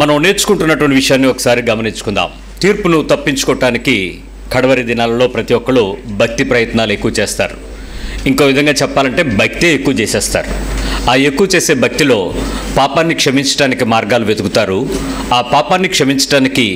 మనం నేర్చుకుంటున్నటువంటి విషయాన్ని ఒకసారి గమనించుకుందాం. తీర్పును తప్పించుకోవటానికి కడవరి దినాలలో ప్రతి ఒక్కరు భక్తి ప్రయత్నాలు ఎక్కువ చేస్తారు. ఇంకో విధంగా చెప్పాలంటే భక్తే ఎక్కువ చేసేస్తారు. ఆ ఎక్కువ చేసే భక్తిలో పాపాన్ని క్షమించడానికి మార్గాలు వెతుకుతారు. ఆ పాపాన్ని క్షమించడానికి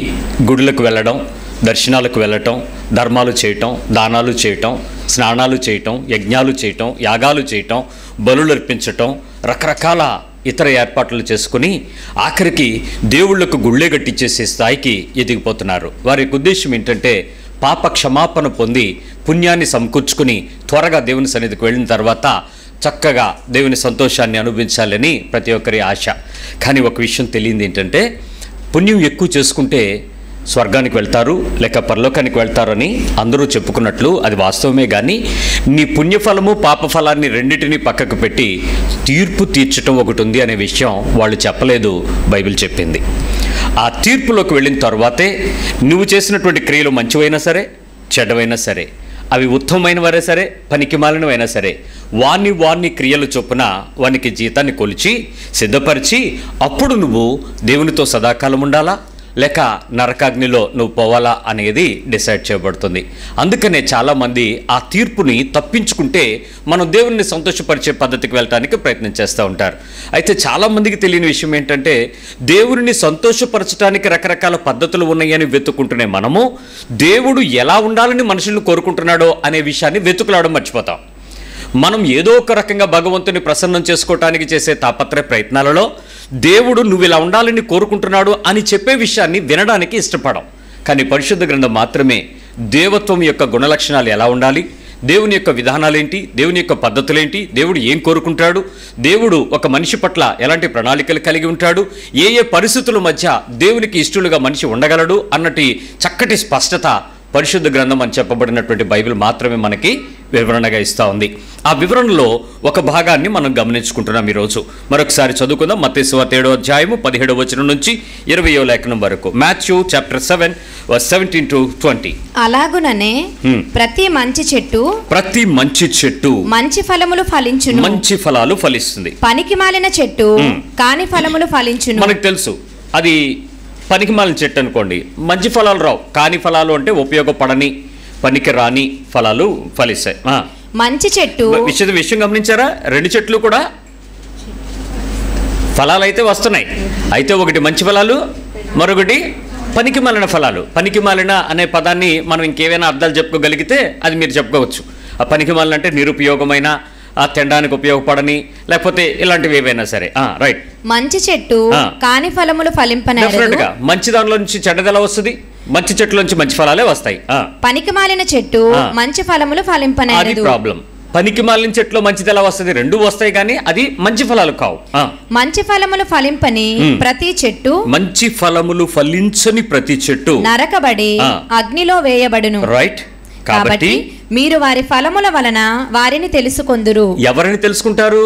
గుడులకు వెళ్ళడం దర్శనాలకు వెళ్ళటం ధర్మాలు చేయటం దానాలు చేయటం స్నానాలు చేయటం యజ్ఞాలు చేయటం యాగాలు చేయటం బలులు అర్పించటం రకరకాల ఇతర ఏర్పాట్లు చేసుకుని ఆఖరికి దేవుళ్ళకు గుళ్ళే గట్టిచ్చేసే స్థాయికి ఎదిగిపోతున్నారు. వారి ఉద్దేశం ఏంటంటే పాప క్షమాపణ పొంది పుణ్యాన్ని సమకూర్చుకుని త్వరగా దేవుని సన్నిధికి వెళ్ళిన తర్వాత చక్కగా దేవుని సంతోషాన్ని అనుభవించాలని ప్రతి ఒక్కరి ఆశ. కానీ ఒక విషయం తెలియంది ఏంటంటే పుణ్యం ఎక్కువ చేసుకుంటే స్వర్గానికి వెళ్తారు లేక పరలోకానికి వెళ్తారని అందరూ చెప్పుకున్నట్లు అది వాస్తవమే కానీ నీ పుణ్యఫలము పాపఫలాన్ని రెండింటినీ పక్కకు పెట్టి తీర్పు తీర్చటం ఒకటి ఉంది అనే విషయం వాళ్ళు చెప్పలేదు బైబిల్ చెప్పింది. ఆ తీర్పులోకి వెళ్ళిన తర్వాతే నువ్వు చేసినటువంటి క్రియలు మంచివైనా సరే చెడ్డవైనా సరే అవి ఉత్తమమైన సరే పనికి మాలినవైనా సరే వాణ్ణి వాణ్ణి క్రియలు చొప్పున వానికి జీతాన్ని కొలిచి సిద్ధపరిచి అప్పుడు నువ్వు దేవునితో సదాకాలం ఉండాలా? లేక నరకాగ్నిలో నువ్వు పోవాలా అనేది డిసైడ్ చేయబడుతుంది. అందుకనే చాలామంది ఆ తీర్పుని తప్పించుకుంటే మనం దేవుణ్ణి సంతోషపరిచే పద్ధతికి వెళ్ళటానికి ప్రయత్నం చేస్తూ ఉంటారు. అయితే చాలామందికి తెలియని విషయం ఏంటంటే దేవుడిని సంతోషపరచడానికి రకరకాల పద్ధతులు ఉన్నాయని వెతుక్కుంటునే మనము దేవుడు ఎలా ఉండాలని మనుషులను కోరుకుంటున్నాడో అనే విషయాన్ని వెతుకులాడడం మర్చిపోతాం. మనం ఏదో ఒక రకంగా భగవంతుని ప్రసన్నం చేసుకోవటానికి చేసే తాపత్రయ ప్రయత్నాలలో దేవుడు నువ్వు ఇలా ఉండాలని కోరుకుంటున్నాడు అని చెప్పే విషయాన్ని వినడానికి ఇష్టపడం. కానీ పరిశుద్ధ గ్రంథం మాత్రమే దేవత్వం యొక్క గుణలక్షణాలు ఎలా ఉండాలి? దేవుని యొక్క విధానాలేంటి? దేవుని యొక్క పద్ధతులేంటి? దేవుడు ఏం కోరుకుంటాడు? దేవుడు ఒక మనిషి పట్ల ఎలాంటి ప్రణాళికలు కలిగి ఉంటాడు? ఏ ఏ పరిస్థితుల మధ్య దేవునికి ఇష్టలుగా మనిషి ఉండగలడు? అన్నటి చక్కటి స్పష్టత పరిశుద్ధ గ్రంథం అని చెప్పబడినటువంటి బైబిల్ మాత్రమే మనకి వివరణగా ఇస్తూ ఉంది. ఆ వివరణలో ఒక భాగాన్ని మనం గమనించుకుంటున్నాం ఈరోజు. మరొకసారి చదువుకుందాం. మతేశ్వ ఏడో అధ్యాయము పదిహేడవ వచనం నుంచి ఇరవయో లేఖనం వరకు. Matthew chapter seven seventeen to twenty. అలాగుననే. ప్రతి మంచి చెట్టు ప్రతి మంచి చెట్టు మంచి ఫలములు ఫలించును. మంచి ఫలాలు ఫలిస్తుంది. పనికి మాలిన చెట్టు. కాని ఫలములు ఫలించును. మనకు తెలుసు. అది పనికి మాలిన చెట్టు అనుకోండి. మంచి ఫలాలు రావు. కాని ఫలాలు అంటే ఉపయోగపడని పనికి రాని ఫలాలు ఫలిస్తాయి. మంచి చెట్టు విషయం విషయం గమనించారా? రెండు చెట్లు కూడా ఫలాలు అయితే వస్తున్నాయి. అయితే ఒకటి మంచి ఫలాలు మరొకటి పనికి మాలిన ఫలాలు. పనికి మాలిన అనే పదాన్ని మనం ఇంకేమైనా అర్థాలు చెప్పుకోగలిగితే అది మీరు చెప్పుకోవచ్చు. ఆ పనికి మాలిన అంటే నిరుపయోగమైన ఆ తినడానికి ఉపయోగపడని లేకపోతే ఇలాంటివి ఏవైనా సరే. రైట్ మంచి చెట్టు. కాని ఫలములు డెఫినెట్ ఫలింపనేరదు గా. మంచి దానిలో నుంచి చెడ్డది ఎలా వస్తుంది? మంచి చెట్ల నుంచి మంచి ఫలాలే వస్తాయి. పనికి మాలిన చెట్టు. మంచి ఫలములు అది ఫలింపనేరదు. ప్రాబ్లం పనికి మాలిన చెట్లు మంచిది ఎలా వస్తుంది? రెండు వస్తాయి కానీ అది మంచి ఫలాలు కావు. మంచి ఫలములు ఫలింపని. ప్రతి చెట్టు మంచి ఫలములు ఫలించని ప్రతి చెట్టు. నరకబడి. అగ్నిలో వేయబడును. రైట్ కాబట్టి మీరు వారి ఫలముల వలన వారిని తెలుసుకొందురు. ఎవరిని తెలుసుకుంటారు?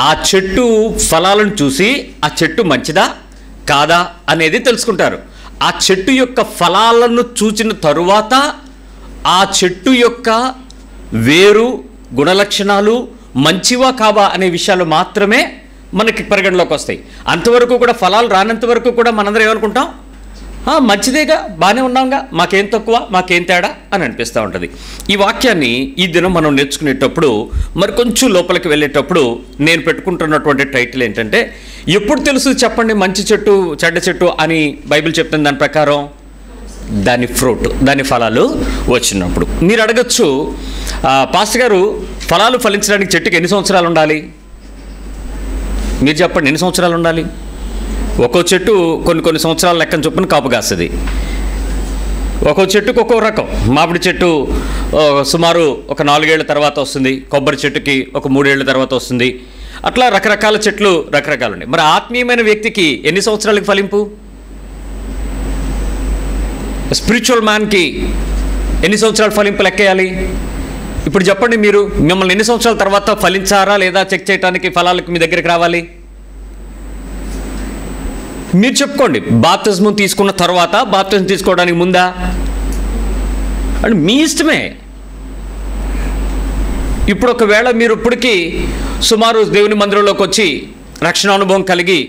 ఆ చెట్టు ఫలాలను చూసి ఆ చెట్టు మంచిదా? కాదా? అనేది తెలుసుకుంటారు. ఆ చెట్టు యొక్క ఫలాలను చూచిన తరువాత ఆ చెట్టు యొక్క వేరు గుణలక్షణాలు మంచివా కావా అనే విషయాలు మాత్రమే మనకి పరిగణలోకి వస్తాయి. అంతవరకు కూడా ఫలాలు రానంత వరకు కూడా మనందరం ఏమనుకుంటాం? మంచిదేగా బాగానే ఉన్నాంగా మాకేం తక్కువ మాకేం తేడా అని అనిపిస్తూ ఉంటుంది. ఈ వాక్యాన్ని ఈ దినం మనం నేర్చుకునేటప్పుడు మరి కొంచెం లోపలికి వెళ్ళేటప్పుడు నేను పెట్టుకుంటున్నటువంటి టైటిల్ ఏంటంటే ఎప్పుడు తెలుసు చెప్పండి మంచి చెట్టు చెడ్డ చెట్టు అని బైబిల్ చెప్తుంది దాని ప్రకారం? దాని ఫ్రూట్ దాని ఫలాలు వచ్చినప్పుడు. మీరు అడగచ్చు పాస్టర్ గారు ఫలాలు ఫలించడానికి చెట్టుకి ఎన్ని సంవత్సరాలు ఉండాలి? మీరు చెప్పండి ఎన్ని సంవత్సరాలు ఉండాలి? ఒక్కో చెట్టు కొన్ని కొన్ని సంవత్సరాల లెక్కన చొప్పున కాపు కాస్తుంది. ఒక్కో చెట్టుకు ఒక్కో రకం. మామిడి చెట్టు సుమారు ఒక నాలుగేళ్ళ తర్వాత వస్తుంది. కొబ్బరి చెట్టుకి ఒక మూడేళ్ళ తర్వాత వస్తుంది. అట్లా రకరకాల చెట్లు రకరకాలు ఉన్నాయి. మరి ఆత్మీయమైన వ్యక్తికి ఎన్ని సంవత్సరాలకి ఫలింపు? స్పిరిచువల్ మ్యాన్కి ఎన్ని సంవత్సరాలు ఫలింపు లెక్కేయాలి? ఇప్పుడు చెప్పండి మీరు మిమ్మల్ని ఎన్ని సంవత్సరాల తర్వాత ఫలించారా లేదా చెక్ చేయడానికి ఫలాలకు మీ దగ్గరికి రావాలి? మీరు చెప్పుకోండి బాప్తిజం తీసుకున్న తర్వాత బాప్తిజం తీసుకోవడానికి ముందా? అంటే మీ ఇష్టమే. ఇప్పుడు ఒకవేళ మీరు ఇప్పటికీ సుమారు దేవుని మందిరంలోకి వచ్చి రక్షణ అనుభవం కలిగి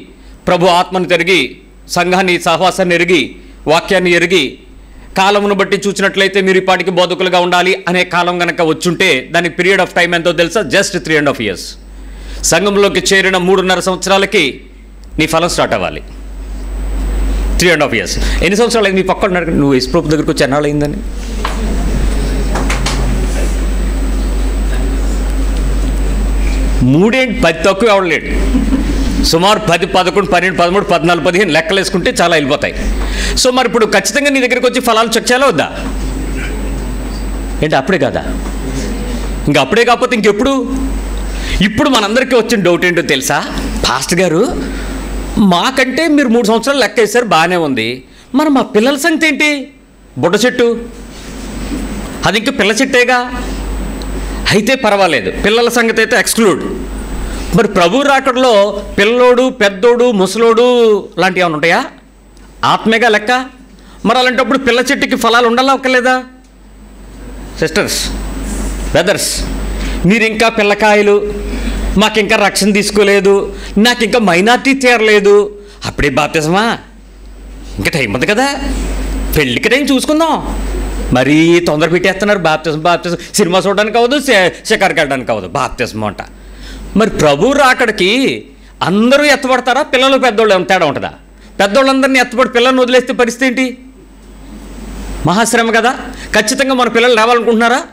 ప్రభు ఆత్మను తిరిగి సంఘాన్ని సహవాసాన్ని ఎరిగి వాక్యాన్ని ఎరిగి కాలమును బట్టి చూసినట్లయితే మీరు ఇప్పటికి బోధకులుగా ఉండాలి అనే కాలం కనుక వచ్చుంటే దానికి పీరియడ్ ఆఫ్ టైం ఎంతో తెలుసా? Just three and half years సంఘంలోకి చేరిన మూడున్నర సంవత్సరాలకి నీ ఫలం స్టార్ట్ అవ్వాలి. త్రీ అండ్ హాఫ్ ఇయర్స్ ఎన్ని సంవత్సరాలు అయింది? మీ పక్కన నువ్వు నువ్వు ఇస్ప్రూఫ్ దగ్గరకు వచ్చి ఎన్నాళ్ళు అయిందని? మూడేంటి? పది తక్కువ ఎవడలేడు సుమారు పది పదకొండు పన్నెండు పదమూడు పద్నాలుగు పదిహేను లెక్కలు వేసుకుంటే చాలా వెళ్ళిపోతాయి. సో మరి ఇప్పుడు ఖచ్చితంగా నీ దగ్గరికి వచ్చి ఫలాలు చెక్ చేయాలా వద్దా? ఏంటి అప్పుడే కదా? ఇంకా అప్పుడే కాకపోతే ఇంకెప్పుడు? ఇప్పుడు మనందరికీ వచ్చిన డౌట్ ఏంటో తెలుసా? పాస్టర్ గారు మాకంటే మీరు మూడు సంవత్సరాలు లెక్క వేశారు బాగానే ఉంది. మరి మా పిల్లల సంగతి ఏంటి? బుడ్డ చెట్టు. అది ఇంకా పిల్ల చెట్టేగా? అయితే పర్వాలేదు పిల్లల సంగతి అయితే ఎక్స్క్లూడ్. మరి ప్రభు రాకడలో పిల్లోడు పెద్దోడు ముసలోడు లాంటివి ఏమైనా ఉంటాయా? ఆత్మేగా లెక్క? మరి అలాంటప్పుడు పిల్ల చెట్టుకి ఫలాలు ఉండాలా ఒక్కలేదా సిస్టర్స్ బ్రదర్స్ మీరు ఇంకా పిల్లకాయలు మాకు ఇంకా రక్షణ తీసుకోలేదు నాకు ఇంకా మైనార్టీ చేరలేదు అప్పుడే బాప్తిజమా ఇంకా టైం ఉంది కదా. పెళ్ళికి టైం చూసుకుందాం. మరీ తొందర పెట్టేస్తున్నారు బాప్తిజం బాప్తిజం సినిమా చూడడానికి అవ్వదు షే- వెళ్ళడానికి అవ్వదు బాప్తిజం అంట. మరి ప్రభు రాకడికి అందరూ ఎత్తబడతారా? పిల్లలు పెద్దోళ్ళు ఏమైనా తేడా ఉంటుందా? పెద్దోళ్ళందరినీ ఎత్తబడి పిల్లల్ని వదిలేస్తే పరిస్థితి ఏంటి? మహాశ్రమ కదా. ఖచ్చితంగా మన పిల్లలు రావాలనుకుంటున్నారా?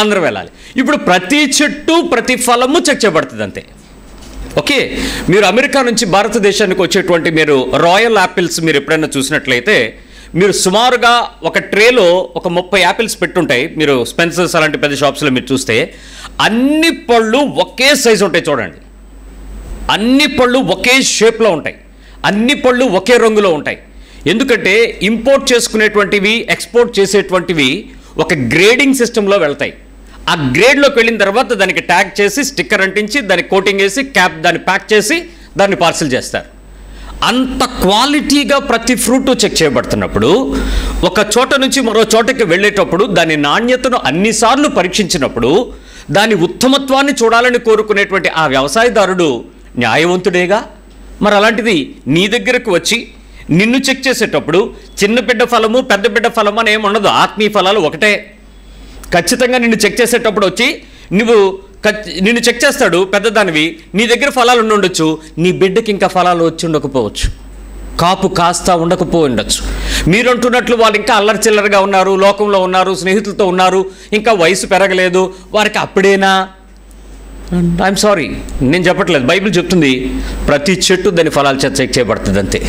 అందరూ వెళ్ళాలి. ఇప్పుడు ప్రతి చెట్టు ప్రతి ఫలము చెక్ చేయబడుతుంది అంతే ఓకే? మీరు అమెరికా నుంచి భారతదేశానికి వచ్చేటువంటి మీరు రాయల్ యాపిల్స్ మీరు ఎప్పుడైనా చూసినట్లయితే మీరు సుమారుగా ఒక ట్రేలో ఒక ముప్పై యాపిల్స్ పెట్టుంటాయి. మీరు స్పెన్సర్స్ అలాంటి పెద్ద షాప్స్లో మీరు చూస్తే అన్ని పళ్ళు ఒకే సైజు ఉంటాయి చూడండి. అన్ని పళ్ళు ఒకే షేప్లో ఉంటాయి. అన్ని పళ్ళు ఒకే రంగులో ఉంటాయి. ఎందుకంటే ఇంపోర్ట్ చేసుకునేటువంటివి ఎక్స్పోర్ట్ చేసేటువంటివి ఒక గ్రేడింగ్ సిస్టంలో వెళ్తాయి. ఆ గ్రేడ్లోకి వెళ్ళిన తర్వాత దానికి ట్యాగ్ చేసి స్టిక్కర్ అంటించి దాన్ని కోటింగ్ వేసి క్యాప్ దాన్ని ప్యాక్ చేసి దాన్ని పార్సిల్ చేస్తారు. అంత క్వాలిటీగా ప్రతి ఫ్రూట్ చెక్ చేయబడుతున్నప్పుడు ఒక చోట నుంచి మరో చోటకి వెళ్ళేటప్పుడు దాని నాణ్యతను అన్నిసార్లు పరీక్షించినప్పుడు దాని ఉత్తమత్వాన్ని చూడాలని కోరుకునేటువంటి ఆ వ్యవసాయదారుడు న్యాయవంతుడేగా? మరి అలాంటిది నీ దగ్గరకు వచ్చి నిన్ను చెక్ చేసేటప్పుడు చిన్న బిడ్డ ఫలము పెద్ద బిడ్డ ఫలము అని ఏమి ఉండదు. ఆత్మీయ ఫలాలు ఒకటే. ఖచ్చితంగా నిన్ను చెక్ చేసేటప్పుడు వచ్చి నువ్వు నిన్ను చెక్ చేస్తాడు పెద్దదానివి నీ దగ్గర ఫలాలు ఉండొచ్చు నీ బిడ్డకి ఇంకా ఫలాలు వచ్చి ఉండకపోవచ్చు. కాపు కాస్త ఉండకపో ఉండొచ్చు. మీరు అంటున్నట్లు వాళ్ళు ఇంకా అల్లరి చిల్లరగా ఉన్నారు లోకంలో ఉన్నారు స్నేహితులతో ఉన్నారు ఇంకా వయసు పెరగలేదు వారికి అప్పుడేనా? ఐఎమ్ సారీ నేను చెప్పట్లేదు. బైబిల్ చెప్తుంది ప్రతి చెట్టు దాని ఫలాలు చేత చెక్ చేయబడుతుంది అంతే.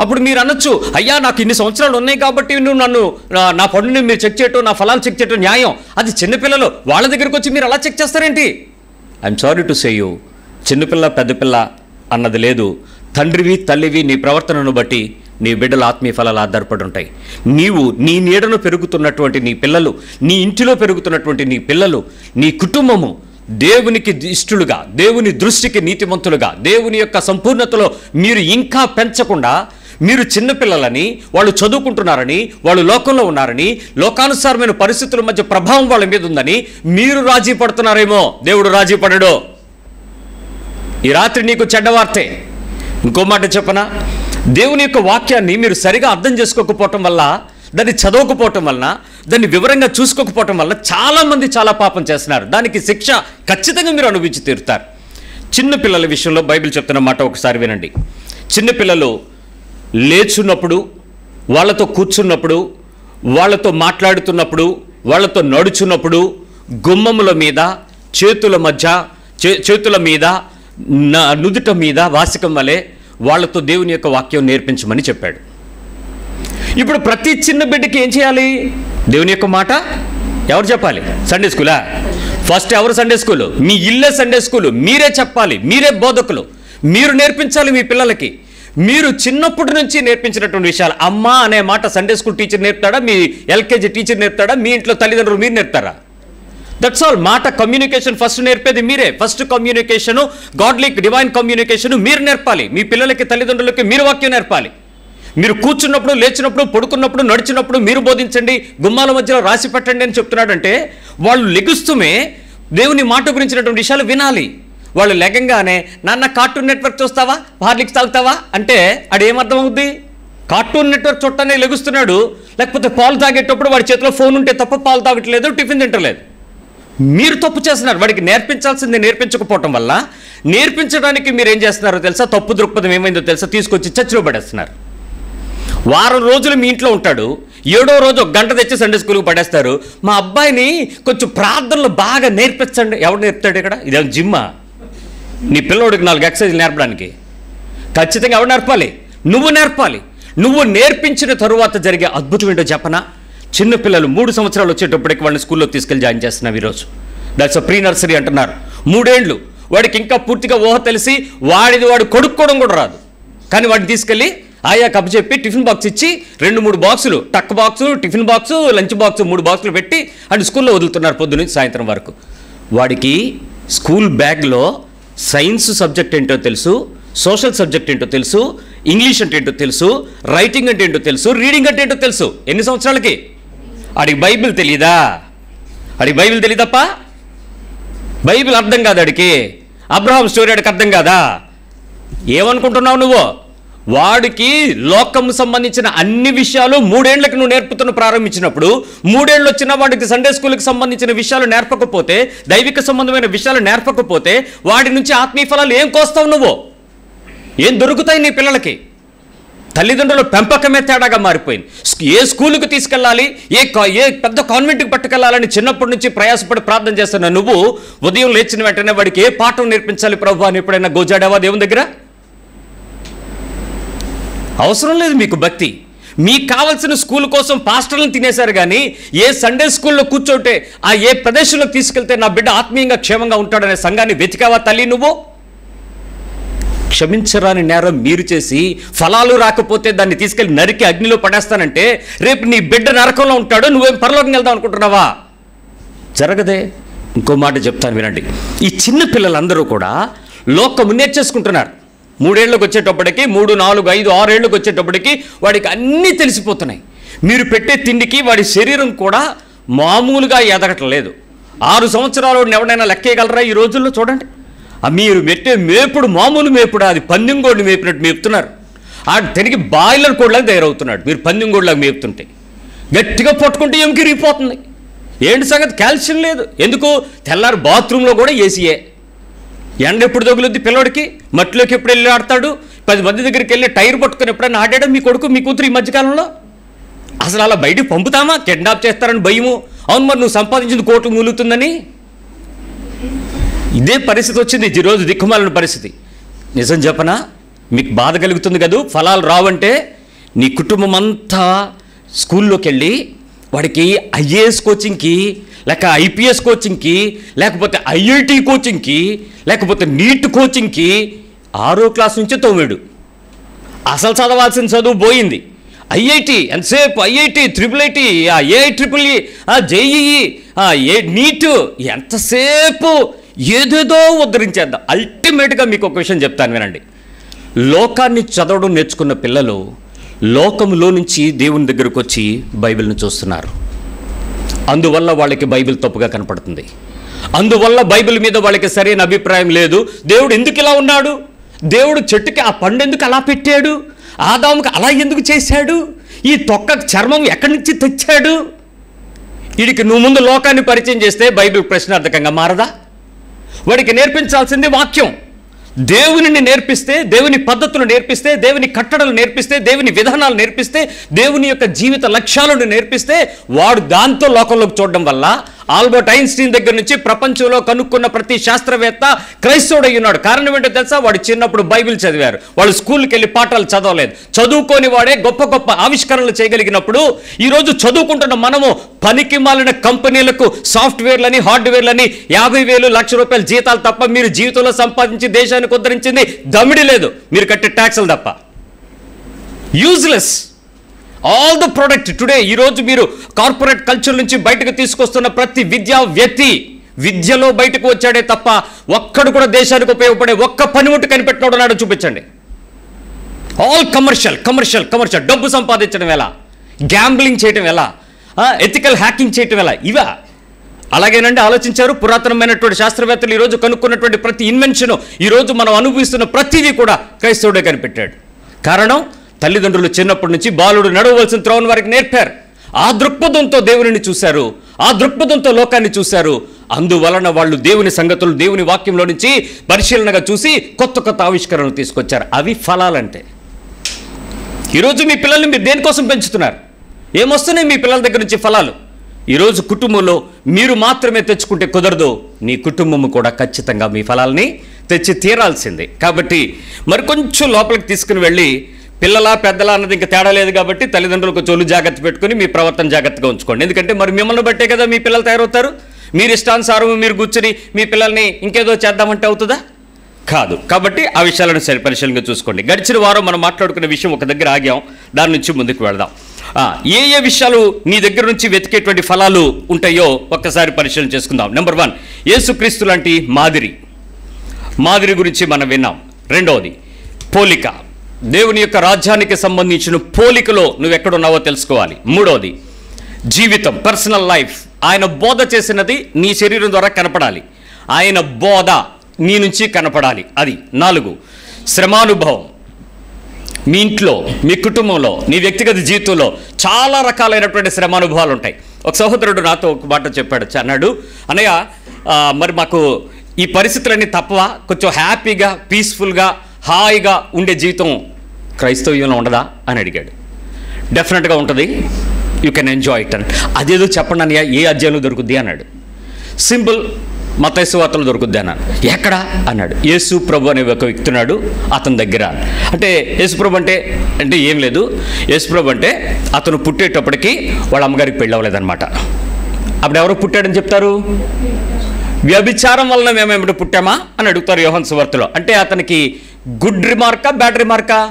అప్పుడు మీరు అనొచ్చు అయ్యా నాకు ఇన్ని సంవత్సరాలు ఉన్నాయి కాబట్టి నువ్వు నన్ను నా- నా పనుని మీరు చెక్ చేయటం నా ఫలాలు చెక్ చేయటం న్యాయం. అది చిన్నపిల్లలు వాళ్ళ దగ్గరికి వచ్చి మీరు అలా check చేస్తారేంటి? I'm sorry to say you చిన్నపిల్ల పెద్దపిల్ల అన్నది లేదు. తండ్రివి తల్లివి నీ ప్రవర్తనను బట్టి నీ బిడ్డల ఆత్మీయ ఫలాలు ఆధారపడి ఉంటాయి. నీవు నీ నీడను పెరుగుతున్నటువంటి నీ పిల్లలు నీ ఇంటిలో పెరుగుతున్నటువంటి నీ పిల్లలు నీ కుటుంబము దేవునికి ఇష్టలుగా దేవుని దృష్టికి నీతిమంతులుగా దేవుని యొక్క సంపూర్ణతలో మీరు ఇంకా పెంచకుండా మీరు చిన్నపిల్లలని వాళ్ళు చదువుకుంటున్నారని వాళ్ళు లోకంలో ఉన్నారని లోకానుసారమైన పరిస్థితుల మధ్య ప్రభావం వాళ్ళ మీద ఉందని మీరు రాజీ పడుతున్నారేమో? దేవుడు రాజీ పడడు. ఈ రాత్రి నీకు చెడ్డవార్తే ఇంకో మాట చెప్పనా? దేవుని యొక్క వాక్యాన్ని మీరు సరిగా అర్థం చేసుకోకపోవటం వల్ల దాన్ని చదవకపోవటం వలన దాన్ని వివరంగా చూసుకోకపోవటం వల్ల చాలామంది చాలా పాపం చేస్తున్నారు. దానికి శిక్ష ఖచ్చితంగా మీరు అనుభవించి తీరుతారు. చిన్నపిల్లల విషయంలో బైబిల్ చెప్తున్న మాట ఒకసారి వినండి. చిన్నపిల్లలు లేచున్నప్పుడు వాళ్ళతో కూర్చున్నప్పుడు వాళ్ళతో మాట్లాడుతున్నప్పుడు వాళ్ళతో నడుచున్నప్పుడు గుమ్మముల మీద చేతుల మధ్య చేతుల మీద నుదుట మీద వాసికం వలె వాళ్ళతో దేవుని యొక్క వాక్యం నేర్పించమని చెప్పాడు. ఇప్పుడు ప్రతి చిన్న బిడ్డకి ఏం చేయాలి? దేవుని యొక్క మాట ఎవరు చెప్పాలి? సండే స్కూలా ఫస్ట్ ఎవరు సండే స్కూల్ మీ ఇల్లే సండే స్కూల్ మీరే చెప్పాలి. మీరే బోధకులు. మీరు నేర్పించాలి మీ పిల్లలకి. మీరు చిన్నప్పటి నుంచి నేర్పించినటువంటి విషయాలు. అమ్మ అనే మాట సండే స్కూల్ టీచర్ నేర్పుతాడా? మీ ఎల్కేజీ టీచర్ నేర్పుతాడా? మీ ఇంట్లో తల్లిదండ్రులు మీరు నేర్పుతారా? దట్స్ ఆల్ మాట కమ్యూనికేషన్ ఫస్ట్ నేర్పేది మీరే. First communication godly divine communication మీరు నేర్పాలి. మీ పిల్లలకి తల్లిదండ్రులకి మీరు వాక్యం నేర్పాలి. మీరు కూర్చున్నప్పుడు లేచినప్పుడు పడుకున్నప్పుడు నడిచినప్పుడు మీరు బోధించండి గుమ్మాల మధ్యలో రాసి పెట్టండి అని చెప్తున్నాడంటే వాళ్ళు లెగుస్తుమే దేవుని మాట గురించినటువంటి విషయాలు వినాలి. వాళ్ళు లెగంగానే నాన్న కార్టూన్ నెట్వర్క్ చూస్తావా? హార్లిక్స్ తాగుతావా? అంటే అది ఏమర్థం అవుద్ది కార్టూన్ నెట్వర్క్ చుట్టానే లెగుస్తున్నాడు. లేకపోతే పాలు తాగేటప్పుడు వాడి చేతిలో ఫోన్ ఉంటే తప్ప పాలు తాగట్లేదు టిఫిన్ తింటలేదు. మీరు తప్పు చేస్తున్నారు. వాడికి నేర్పించాల్సింది నేర్పించకపోవటం వల్ల నేర్పించడానికి మీరు ఏం చేస్తున్నారో తెలుసా? తప్పు దృక్పథం ఏమైందో తెలుసా? తీసుకొచ్చి చచ్చిలో పడేస్తున్నారు. వారం రోజులు మీ ఇంట్లో ఉంటాడు ఏడో రోజు ఒక గంట తెచ్చి సండే స్కూల్కి పడేస్తారు. మా అబ్బాయిని కొంచెం ప్రార్థనలు బాగా నేర్పించండి. ఎవడు నేర్పుతాడు ఇక్కడ? ఇదేం జిమ్మా? నీ పిల్లోడికి నాలుగు ఎక్సర్సైజ్ నేర్పడానికి. ఖచ్చితంగా ఎవడు నేర్పాలి? నువ్వు నేర్పాలి. నువ్వు నేర్పించిన తరువాత జరిగే అద్భుతం ఏంటో చెప్పనా? చిన్న పిల్లలు మూడు సంవత్సరాలు వచ్చేటప్పటికి వాళ్ళని స్కూల్లో తీసుకెళ్ళి జాయిన్ చేస్తున్నాం ఈరోజు. దట్స్ ప్రీ నర్సరీ అంటున్నారు. మూడేండ్లు వాడికి ఇంకా పూర్తిగా ఊహ తెలిసి వాడిది వాడు కొడుక్కోవడం కూడా రాదు. కానీ వాడిని తీసుకెళ్ళి ఆయా కప్పు చెప్పి టిఫిన్ బాక్స్ ఇచ్చి రెండు మూడు బాక్సులు tuck box tiffin box lunch box మూడు బాక్సులు పెట్టి అండ్ స్కూల్లో వదులుతున్నారు పొద్దు నుంచి సాయంత్రం వరకు. వాడికి స్కూల్ బ్యాగ్లో సైన్స్ సబ్జెక్ట్ ఏంటో తెలుసు సోషల్ సబ్జెక్ట్ ఏంటో తెలుసు ఇంగ్లీష్ అంటే ఏంటో తెలుసు రైటింగ్ అంటే ఏంటో తెలుసు రీడింగ్ అంటే ఏంటో తెలుసు. ఎన్ని సంవత్సరాలకి? అడిగి బైబిల్ తెలీదా? అడిగి బైబిల్ తెలీదప్ప? బైబిల్ అర్థం కాదు అడికి అబ్రహాం స్టోరీ అడికి అర్థం కాదా? ఏమనుకుంటున్నావు నువ్వు? వాడికి లోకం సంబంధించిన అన్ని విషయాలు మూడేళ్ళకు నువ్వు నేర్పుతున్న ప్రారంభించినప్పుడు మూడేళ్ళు వచ్చిన వాడికి సండే స్కూల్కి సంబంధించిన విషయాలు నేర్పకపోతే దైవిక సంబంధమైన విషయాలు నేర్పకపోతే వాడి నుంచి ఆత్మీయ ఫలాలు ఏం కోస్తావు నువ్వు? ఏం దొరుకుతాయి నీ పిల్లలకి? తల్లిదండ్రుల పెంపకమే తేడాగా మారిపోయింది. ఏ స్కూలుకు తీసుకెళ్ళాలి ఏ కా- ఏ పెద్ద కాన్వెంట్కి పట్టుకెళ్ళాలని చిన్నప్పటి నుంచి ప్రయాసపడి ప్రార్థన చేస్తున్న నువ్వు ఉదయం లేచిన వెంటనే వాడికి ఏ పాఠం నేర్పించాలి ప్రభు అని ఎప్పుడైనా గోజాడావా దేవుని దగ్గర? అవసరం లేదు మీకు భక్తి. మీకు కావాల్సిన స్కూల్ కోసం పాస్టర్లను తినేశారు కానీ ఏ సండే స్కూల్లో కూర్చోటే ఆ ఏ ప్రదేశంలో తీసుకెళ్తే నా బిడ్డ ఆత్మీయంగా క్షేమంగా ఉంటాడనే సంఘాన్ని వెతికావా తల్లి నువ్వు? క్షమించరాని నేరం మీరు చేసి ఫలాలు రాకపోతే దాన్ని తీసుకెళ్ళి నరికి అగ్నిలో పడేస్తానంటే రేపు నీ బిడ్డ నరకంలో ఉంటాడు నువ్వేం పరలోకం వెళ్దాం అనుకుంటున్నావా? జరగదే. ఇంకో మాట చెప్తాను వినండి. ఈ చిన్న పిల్లలందరూ కూడా లోకము నేర్చేసుకుంటున్నారు. మూడేళ్ళకి వచ్చేటప్పటికి మూడు నాలుగు ఐదు ఆరేళ్ళకి వచ్చేటప్పటికి వాడికి అన్నీ తెలిసిపోతున్నాయి. మీరు పెట్టే తిండికి వాడి శరీరం కూడా మామూలుగా ఎదగటం లేదు. ఆరు సంవత్సరాలు ఎవడైనా లెక్కేయగలరా ఈ రోజుల్లో చూడండి. మీరు పెట్టే మేపుడు మామూలు మేపుడు అది పందెంగోడిని మేపినట్టు మేపుతున్నారు. ఆ తిరిగి బాయిలర్ కోడ్లాగా తయారవుతున్నాడు మీరు పందెంగోడ్లాగా మేపుతుంటే. గట్టిగా పట్టుకుంటే ఎంకిరిగిపోతుంది ఏంటి సంగతి? కాల్షియం లేదు. ఎందుకు? తెల్లారి బాత్రూంలో కూడా ఏసీయే ఎండ ఎప్పుడు తగులుద్ది పిల్లడికి? మట్టిలోకి ఎప్పుడు వెళ్ళి ఆడతాడు? పది మంది దగ్గరికి వెళ్ళి టైర్ పట్టుకుని ఎప్పుడైనా ఆడాడు మీ కొడుకు మీ కూతురు ఈ మధ్యకాలంలో? అసలు అలా బయటికి పంపుతామా? కిడ్నాప్ చేస్తారని భయము. అవును మరి నువ్వు సంపాదించింది కోట్లు మూలుగుతుందని? ఇదే పరిస్థితి వచ్చింది. ఈరోజు దిక్కుమాలిన పరిస్థితి. నిజం చెప్పనా? మీకు బాధ కలుగుతుంది కదూ? ఫలాలు రావంటే నీ కుటుంబం అంతా స్కూల్లోకి వెళ్ళి వాడికి ఐఏఎస్ కోచింగ్కి లేక ఐపీఎస్ కోచింగ్కి లేకపోతే ఐఐటి కోచింగ్కి లేకపోతే నీట్ కోచింగ్కి ఆరో క్లాస్ నుంచి తొమ్మిడు అసలు చదవాల్సిన చదువు పోయింది. ఐఐటి ఎంతసేపు IIT triple IT AI triple E JEE A NEET ఎంతసేపు ఏదేదో ఉద్ధరించేద్దాం. అల్టిమేట్గా మీకు ఒక విషయం చెప్తాను వినండి. లోకాన్ని చదవడం నేర్చుకున్న పిల్లలు లోకములో నుంచి దేవుని దగ్గరకు వచ్చి బైబిల్ని చూస్తున్నారు. అందువల్ల వాళ్ళకి బైబిల్ తప్పుగా కనపడుతుంది. అందువల్ల బైబిల్ మీద వాళ్ళకి సరైన అభిప్రాయం లేదు. దేవుడు ఎందుకు ఇలా ఉన్నాడు? దేవుడు చెట్టుకి ఆ పండు ఎందుకు అలా పెట్టాడు? ఆదాముకి అలా ఎందుకు చేశాడు? ఈ తొక్క చర్మం ఎక్కడి నుంచి తెచ్చాడు? వీడికి నువ్వు ముందు లోకాన్ని పరిచయం చేస్తే బైబిల్ ప్రశ్నార్థకంగా మారదా? వాడికి నేర్పించాల్సింది వాక్యం. దేవునిని నేర్పిస్తే దేవుని పద్ధతులు నేర్పిస్తే దేవుని కట్టడలు నేర్పిస్తే దేవుని విధానాలు నేర్పిస్తే దేవుని యొక్క జీవిత లక్ష్యాలను నేర్పిస్తే వాడు దాంతో లోకంలోకి చూడడం వల్ల ఆల్బర్ట్ ఐన్స్టీన్ దగ్గర నుంచి ప్రపంచంలో కనుక్కున్న ప్రతి శాస్త్రవేత్త క్రైస్తవుడై ఉన్నాడు కారణం ఏంటో తెలుసా? వాడు చిన్నప్పుడు బైబిల్ చదివారు. వాళ్ళు స్కూల్కి వెళ్ళి పాఠాలు చదవలేదు. చదువుకోని వాడే గొప్ప గొప్ప ఆవిష్కరణలు చేయగలిగినప్పుడు ఈరోజు చదువుకుంటున్న మనము పనికి మాలిన కంపెనీలకు సాఫ్ట్వేర్లని హార్డ్వేర్లని యాభై వేలు లక్ష రూపాయల జీతాలు తప్ప మీరు జీవితంలో సంపాదించి దేశానికి ఉద్ధరించింది దమిడి లేదు. మీరు కట్టే ట్యాక్సులు తప్ప. Useless. All the product today ఈరోజు మీరు కార్పొరేట్ కల్చర్ నుంచి బయటకు తీసుకొస్తున్న ప్రతి విద్యా వ్యక్తి విద్యలో బయటకు వచ్చాడే తప్ప ఒక్కడు కూడా దేశానికి ఉపయోగపడే ఒక్క పనిముట్టు కనిపెట్టినోడు నాడు చూపించండి. ఆల్ కమర్షియల్ కమర్షియల్ కమర్షియల్ డబ్బు సంపాదించడం ఎలా? గ్యాంబ్లింగ్ చేయటం ఎలా? ఎథికల్ హ్యాకింగ్ చేయటం ఎలా? ఇవా? అలాగేనండి ఆలోచించారు. పురాతనమైనటువంటి శాస్త్రవేత్తలు ఈరోజు కనుక్కున్నటువంటి ప్రతి ఇన్వెన్షన్ ఈరోజు మనం అనుభవిస్తున్న ప్రతిదీ కూడా క్రైస్తవుడే కనిపెట్టాడు. కారణం? తల్లిదండ్రులు చిన్నప్పటి నుంచి బాలుడు నడవలసిన త్రోవను వారికి నేర్పారు. ఆ దృక్పథంతో దేవుని చూశారు. ఆ దృక్పథంతో లోకాన్ని చూశారు. అందువలన వాళ్ళు దేవుని సంగతులు దేవుని వాక్యంలో నుంచి పరిశీలనగా చూసి కొత్త కొత్త ఆవిష్కరణలు తీసుకొచ్చారు. అవి ఫలాలంటే. ఈరోజు మీ పిల్లల్ని మీరు దేనికోసం పెంచుతున్నారు? ఏమొస్తున్నాయి మీ పిల్లల దగ్గర నుంచి ఫలాలు? ఈరోజు కుటుంబంలో మీరు మాత్రమే తెచ్చుకుంటే కుదరదు. నీ కుటుంబము కూడా ఖచ్చితంగా మీ ఫలాల్ని తెచ్చి తీరాల్సిందే. కాబట్టి మరి కొంచెం లోపలికి తీసుకుని వెళ్ళి పిల్లలా పెద్దలా అన్నది ఇంకా తేడా లేదు కాబట్టి తల్లిదండ్రులకు చోలు జాగ్రత్త పెట్టుకుని మీ ప్రవర్తన జాగ్రత్తగా ఉంచుకోండి. ఎందుకంటే మరి మిమ్మల్ని బట్టే కదా మీ పిల్లలు తయారవుతారు. మీరు ఇష్టానుసారం మీరు కూర్చుని మీ పిల్లల్ని ఇంకేదో చేద్దామంటే అవుతుందా? కాదు. కాబట్టి ఆ విషయాలను సరి పరిశీలనగా చూసుకోండి. గడిచిన వారం మనం మాట్లాడుకున్న విషయం ఒక దగ్గర ఆగాం. దాని నుంచి ముందుకు వెళదాం. ఏ ఏ విషయాలు నీ దగ్గర నుంచి వెతికేటువంటి ఫలాలు ఉంటాయో ఒక్కసారి పరిశీలన చేసుకుందాం. నెంబర్ వన్ యేసుక్రీస్తు లాంటి మాదిరి. మాదిరి గురించి మనం విన్నాం. రెండవది పోలిక. దేవుని యొక్క రాజ్యానికి సంబంధించిన పోలికలో నువ్వు ఎక్కడున్నావో తెలుసుకోవాలి. మూడవది జీవితం పర్సనల్ లైఫ్ ఆయన బోధ చేసినది నీ శరీరం ద్వారా కనపడాలి. ఆయన బోధ నీ నుంచి కనపడాలి. అది నాలుగు శ్రమానుభవం. మీ ఇంట్లో మీ కుటుంబంలో నీ వ్యక్తిగత జీవితంలో చాలా రకాలైనటువంటి శ్రమానుభవాలు ఉంటాయి. ఒక సహోదరుడు నాతో ఒక మాట చెప్పాడు చ- అన్నాడు అన్నయ్య మరి మాకు ఈ పరిస్థితులన్నీ తప్పవా? కొంచెం హ్యాపీగా పీస్ఫుల్గా హాయిగా ఉండే జీవితం క్రైస్తవ్యంలో ఉండదా అని అడిగాడు. డెఫినెట్గా ఉంటుంది. యూ కెన్ ఎంజాయ్ ఇట్ అని. అదేదో చెప్పండి అని ఏ అధ్యాయంలో దొరుకుద్ది అన్నాడు. సింపుల్ మతైసు వార్తలు దొరుకుద్ది అన్నాను ఎక్కడ? అన్నాడు. యేసు ప్రభు అనే ఒక వ్యక్తి ఉన్నాడు అతని దగ్గర. అంటే యేసు ప్రభు అంటే అంటే ఏం లేదు. యేసు ప్రభు అంటే అతను పుట్టేటప్పటికి వాళ్ళ అమ్మగారికి పెళ్ళి అవ్వలేదన్నమాట. అప్పుడు ఎవరు పుట్టాడని చెప్తారు? వ్యభిచారం వలన మేము ఏమిటి పుట్టామా? అని అడుగుతారు యోహన్ సువార్తలో. అంటే అతనికి గుడ్ రిమార్కా బ్యాడ్ రిమార్కా?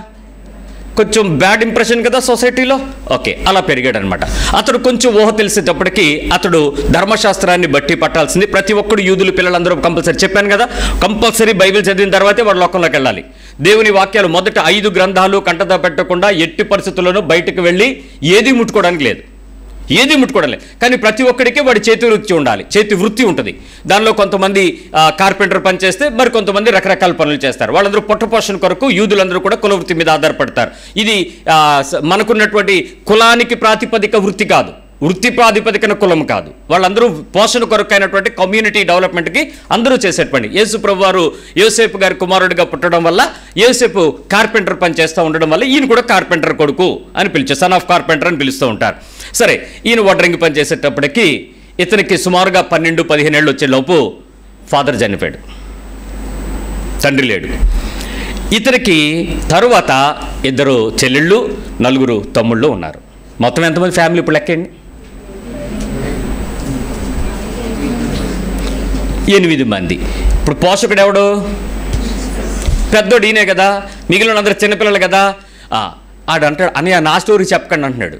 కొంచెం బ్యాడ్ ఇంప్రెషన్ కదా సొసైటీలో? ఓకే అలా పెరిగాడనమాట. అతడు కొంచెం ఊహ తెలిసేటప్పటికి అతడు ధర్మశాస్త్రాన్ని బట్టి పట్టాల్సింది ప్రతి ఒక్కడు యూదులు పిల్లలందరూ కంపల్సరీ చెప్పాను కదా కంపల్సరీ బైబిల్ చదివిన తర్వాతే వాడు లోకంలోకి వెళ్ళాలి. దేవుని వాక్యాలు మొదట ఐదు గ్రంథాలు కంటదా పెట్టకుండా ఎట్టి పరిస్థితుల్లోనూ బయటకు వెళ్ళి ఏది ముట్టుకోవడానికి లేదు. ఏది ముట్టుకోవడం లేదు. కానీ ప్రతి ఒక్కడికి వాడి చేతి వృత్తి ఉండాలి. చేతి వృత్తి ఉంటుంది. దానిలో కొంతమంది కార్పెంటర్ పని చేస్తే మరి కొంతమంది రకరకాల పనులు చేస్తారు. వాళ్ళందరూ పొట్టపోషణ కొరకు యూదులందరూ కూడా కుల వృత్తి మీద ఆధారపడతారు. ఇది మనకున్నటువంటి కులానికి ప్రాతిపదిక వృత్తి కాదు. వృత్తి ప్రాతిపదికన కులం కాదు. వాళ్ళందరూ పోషణ కొరకైనటువంటి కమ్యూనిటీ డెవలప్మెంట్కి అందరూ చేసే పని. యేసు ప్రభు వారు యోసేపు గారి కుమారుడిగా పుట్టడం వల్ల యోసేపు కార్పెంటర్ పని చేస్తూ ఉండడం వల్ల ఈయన కూడా కార్పెంటర్ కొడుకు అని పిలిచే సన్ ఆఫ్ కార్పెంటర్ అని పిలుస్తూ ఉంటారు. సరే ఈయన వడ్రంగి పని చేసేటప్పటికి ఇతనికి సుమారుగా పన్నెండు పదిహేను ఏళ్ళు వచ్చేలోపు ఫాదర్ చనిపోయాడు. తండ్రి లేడు. ఇతనికి తరువాత ఇద్దరు చెల్లెళ్ళు నలుగురు తమ్ముళ్ళు ఉన్నారు. మొత్తం ఎంతమంది ఫ్యామిలీ ఇప్పుడు లెక్కండి? ఎనిమిది మంది. ఇప్పుడు పోషకుడు ఎవడు పెద్దోడు ఈయనే కదా మిగిలిన అందరు చిన్నపిల్లలు కదా. ఆడు అంటాడు అని నా స్టోరీ చెప్పకండి అంటున్నాడు.